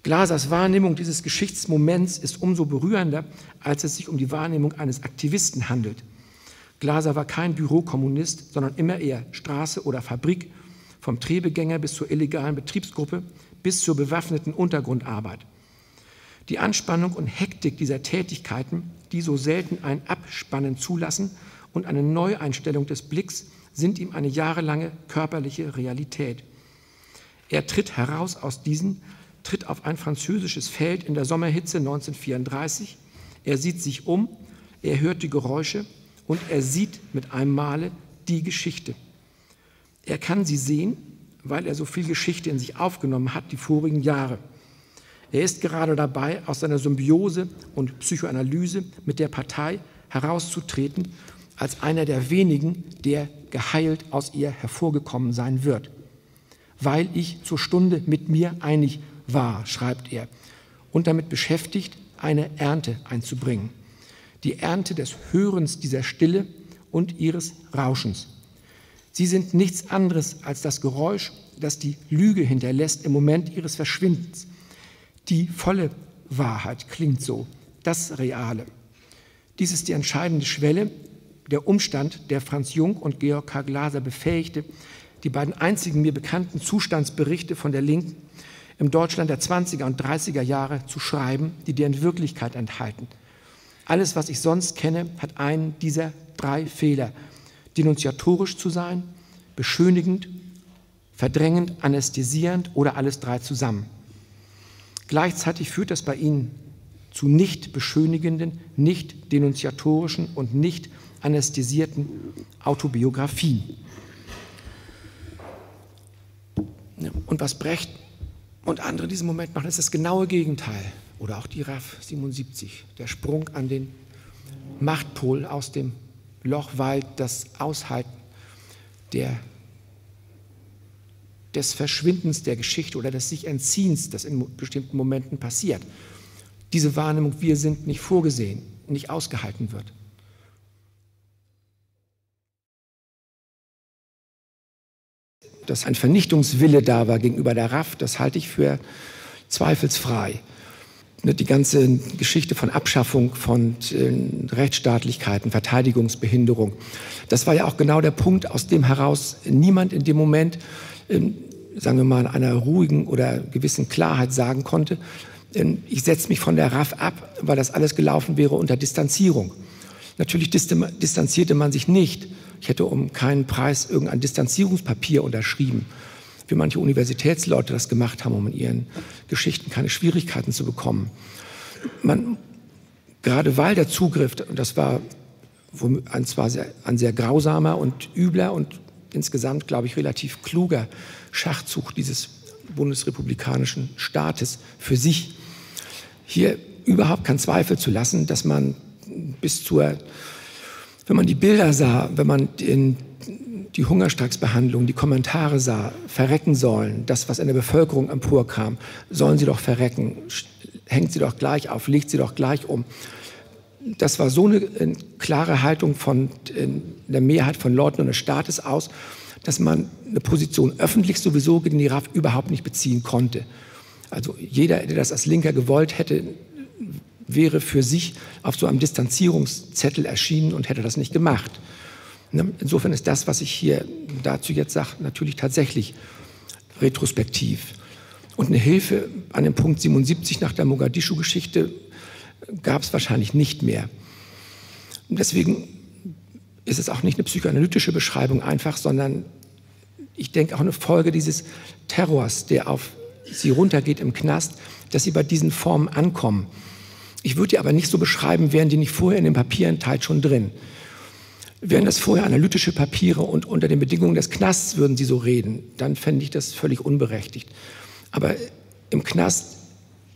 Glasers Wahrnehmung dieses Geschichtsmoments ist umso berührender, als es sich um die Wahrnehmung eines Aktivisten handelt – Glaser war kein Bürokommunist, sondern immer eher Straße oder Fabrik, vom Trebegänger bis zur illegalen Betriebsgruppe bis zur bewaffneten Untergrundarbeit. Die Anspannung und Hektik dieser Tätigkeiten, die so selten ein Abspannen zulassen und eine Neueinstellung des Blicks, sind ihm eine jahrelange körperliche Realität. Er tritt heraus aus diesen, tritt auf ein französisches Feld in der Sommerhitze 1934. Er sieht sich um, er hört die Geräusche, und er sieht mit einem Male die Geschichte. Er kann sie sehen, weil er so viel Geschichte in sich aufgenommen hat die vorigen Jahre. Er ist gerade dabei, aus seiner Symbiose und Psychoanalyse mit der Partei herauszutreten, als einer der wenigen, der geheilt aus ihr hervorgekommen sein wird. Weil ich zur Stunde mit mir einig war, schreibt er, und damit beschäftigt, eine Ernte einzubringen die Ernte des Hörens dieser Stille und ihres Rauschens. Sie sind nichts anderes als das Geräusch, das die Lüge hinterlässt im Moment ihres Verschwindens. Die volle Wahrheit klingt so, das Reale. Dies ist die entscheidende Schwelle, der Umstand, der Franz Jung und Georg K. Glaser befähigte, die beiden einzigen mir bekannten Zustandsberichte von der Linken im Deutschland der 20er und 30er Jahre zu schreiben, die deren Wirklichkeit enthalten. Alles, was ich sonst kenne, hat einen dieser drei Fehler. Denunziatorisch zu sein, beschönigend, verdrängend, anästhesierend oder alles drei zusammen. Gleichzeitig führt das bei Ihnen zu nicht beschönigenden, nicht denunziatorischen und nicht anästhesierten Autobiografien. Und was Brecht und andere in diesem Moment machen, ist das genaue Gegenteil oder auch die RAF 77, der Sprung an den Machtpol aus dem Loch, weil das Aushalten der, des Verschwindens der Geschichte oder des sich Entziehens, das in bestimmten Momenten passiert, diese Wahrnehmung, wir sind nicht vorgesehen, nicht ausgehalten wird. Dass ein Vernichtungswille da war gegenüber der RAF, das halte ich für zweifelsfrei. Ne, die ganze Geschichte von Abschaffung von äh, Rechtsstaatlichkeiten, Verteidigungsbehinderung. Das war ja auch genau der Punkt, aus dem heraus niemand in dem Moment, ähm, sagen wir mal, in einer ruhigen oder gewissen Klarheit sagen konnte, ähm, ich setze mich von der RAF ab, weil das alles gelaufen wäre unter Distanzierung. Natürlich distanzierte man sich nicht. Ich hätte um keinen Preis irgendein Distanzierungspapier unterschrieben wie manche Universitätsleute das gemacht haben, um in ihren Geschichten keine Schwierigkeiten zu bekommen. Man, gerade weil der Zugriff, und das war ein zwar sehr, ein sehr grausamer und übler und insgesamt, glaube ich, relativ kluger Schachzug dieses bundesrepublikanischen Staates für sich, hier überhaupt kein Zweifel zu lassen, dass man bis zur, wenn man die Bilder sah, wenn man den, die Hungerstreiksbehandlung, die Kommentare sah, verrecken sollen, das, was in der Bevölkerung emporkam, sollen sie doch verrecken, hängt sie doch gleich auf, legt sie doch gleich um. das war so eine, eine klare Haltung von äh, der Mehrheit von Leuten und des Staates aus, dass man eine Position öffentlich sowieso gegen die RAF überhaupt nicht beziehen konnte. Also jeder, der das als Linker gewollt hätte, wäre für sich auf so einem Distanzierungszettel erschienen und hätte das nicht gemacht. Ne? Insofern ist das, was ich hier dazu jetzt sage, natürlich tatsächlich retrospektiv. Und eine Hilfe an dem Punkt 77 nach der Mogadischu-Geschichte gab es wahrscheinlich nicht mehr. Und deswegen ist es auch nicht eine psychoanalytische Beschreibung einfach, sondern ich denke auch eine Folge dieses Terrors, der auf sie runtergeht im Knast, dass sie bei diesen Formen ankommen. Ich würde die aber nicht so beschreiben, wären die nicht vorher in den Papieren teils schon drin. Wären das vorher analytische Papiere und unter den Bedingungen des Knasts würden sie so reden, dann fände ich das völlig unberechtigt. Aber im Knast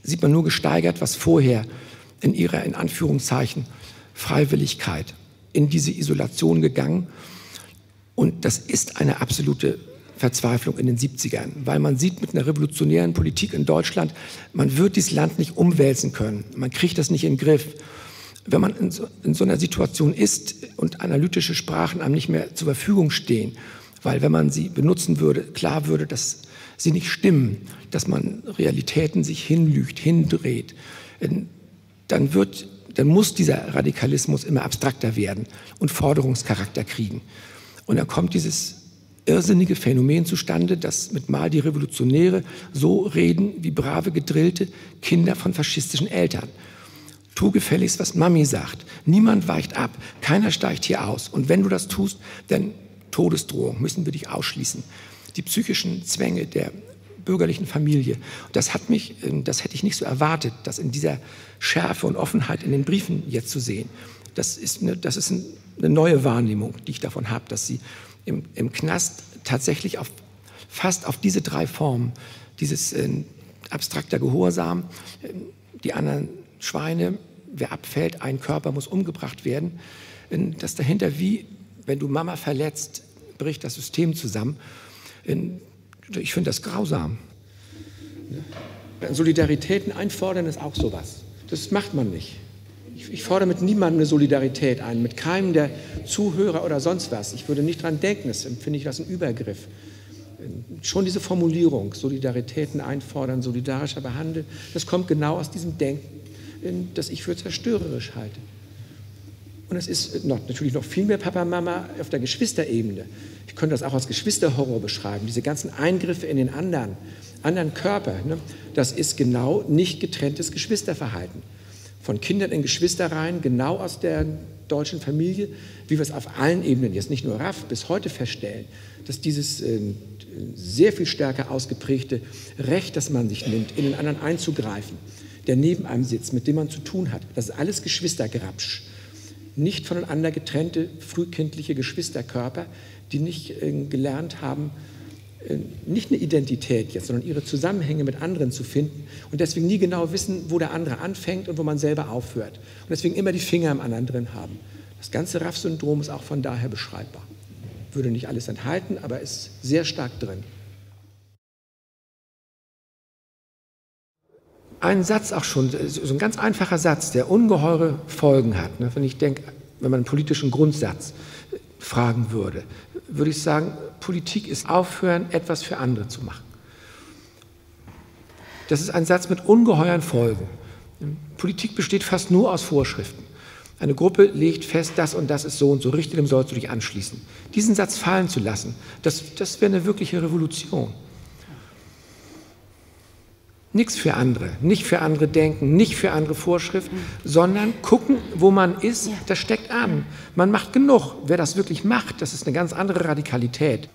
sieht man nur gesteigert, was vorher in ihrer, in Anführungszeichen, Freiwilligkeit in diese Isolation gegangen. Und das ist eine absolute Verzweiflung in den 70ern, weil man sieht mit einer revolutionären Politik in Deutschland, man wird dieses Land nicht umwälzen können. Man kriegt das nicht in den Griff. Wenn man in so, in so einer Situation ist und analytische Sprachen einem nicht mehr zur Verfügung stehen, weil wenn man sie benutzen würde, klar würde, dass sie nicht stimmen, dass man Realitäten sich hinlügt, hindreht, dann wird dann muss dieser Radikalismus immer abstrakter werden und Forderungscharakter kriegen. Und dann kommt dieses irrsinnige Phänomen zustande, dass mit Mal die Revolutionäre so reden wie brave, gedrillte Kinder von faschistischen Eltern. Tu gefälligst, was Mami sagt. Niemand weicht ab. Keiner steigt hier aus. Und wenn du das tust, dann Todesdrohung müssen wir dich ausschließen. Die psychischen Zwänge der bürgerlichen Familie. Das hat mich, ähm, das hätte ich nicht so erwartet, das in dieser Schärfe und Offenheit in den Briefen jetzt zu sehen. Das ist eine, das ist eine neue Wahrnehmung, die ich davon habe, dass sie im, im Knast tatsächlich auf, fast auf diese drei Formen, dieses äh, abstrakter Gehorsam, äh, die anderen Schweine, wer abfällt, ein Körper muss umgebracht werden, dass dahinter wie, wenn du Mama verletzt, bricht das System zusammen. Ich finde das grausam. Solidaritäten einfordern ist auch sowas. Das macht man nicht. Ich, ich, fordere mit niemandem eine Solidarität ein, mit keinem der Zuhörer oder sonst was. Ich würde nicht dran denken, das empfinde ich als einen Übergriff. Schon diese Formulierung, Solidaritäten einfordern, solidarischer behandeln, das kommt genau aus diesem Denken, das ich für zerstörerisch halte. Und es ist noch, natürlich noch viel mehr Papa, Mama auf der Geschwisterebene. Ich könnte das auch als Geschwisterhorror beschreiben, diese ganzen Eingriffe in den anderen, anderen Körper. Ne? Das ist genau nicht getrenntes Geschwisterverhalten von Kindern in Geschwisterreihen, genau aus der deutschen Familie, wie wir es auf allen Ebenen, jetzt nicht nur RAF, bis heute feststellen, dass dieses äh, sehr viel stärker ausgeprägte Recht, das man sich nimmt, in den anderen einzugreifen, der neben einem sitzt, mit dem man zu tun hat, das ist alles Geschwistergrapsch. Nicht voneinander getrennte frühkindliche Geschwisterkörper, die nicht äh, gelernt haben, äh, nicht eine Identität jetzt, sondern ihre Zusammenhänge mit anderen zu finden und deswegen nie genau wissen, wo der andere anfängt und wo man selber aufhört. Und deswegen immer die Finger im anderen drin haben. Das ganze RAF-Syndrom ist auch von daher beschreibbar. Würde nicht alles enthalten, aber ist sehr stark drin. Ein Satz auch schon, so ein ganz einfacher Satz, der ungeheure Folgen hat. Ne? Wenn ich denke, wenn man einen politischen Grundsatz fragen würde, würde ich sagen, Politik ist aufhören, etwas für andere zu machen. Das ist ein Satz mit ungeheuren Folgen. Politik besteht fast nur aus Vorschriften. Eine Gruppe legt fest, das und das ist so und so richtig, dem sollst du dich anschließen. Diesen Satz fallen zu lassen, das, das wäre eine wirkliche Revolution. Nichts für andere, nicht für andere denken, nicht für andere Vorschriften, sondern gucken, wo man ist, das steckt an. Man macht genug. Wer das wirklich macht, das ist eine ganz andere Radikalität.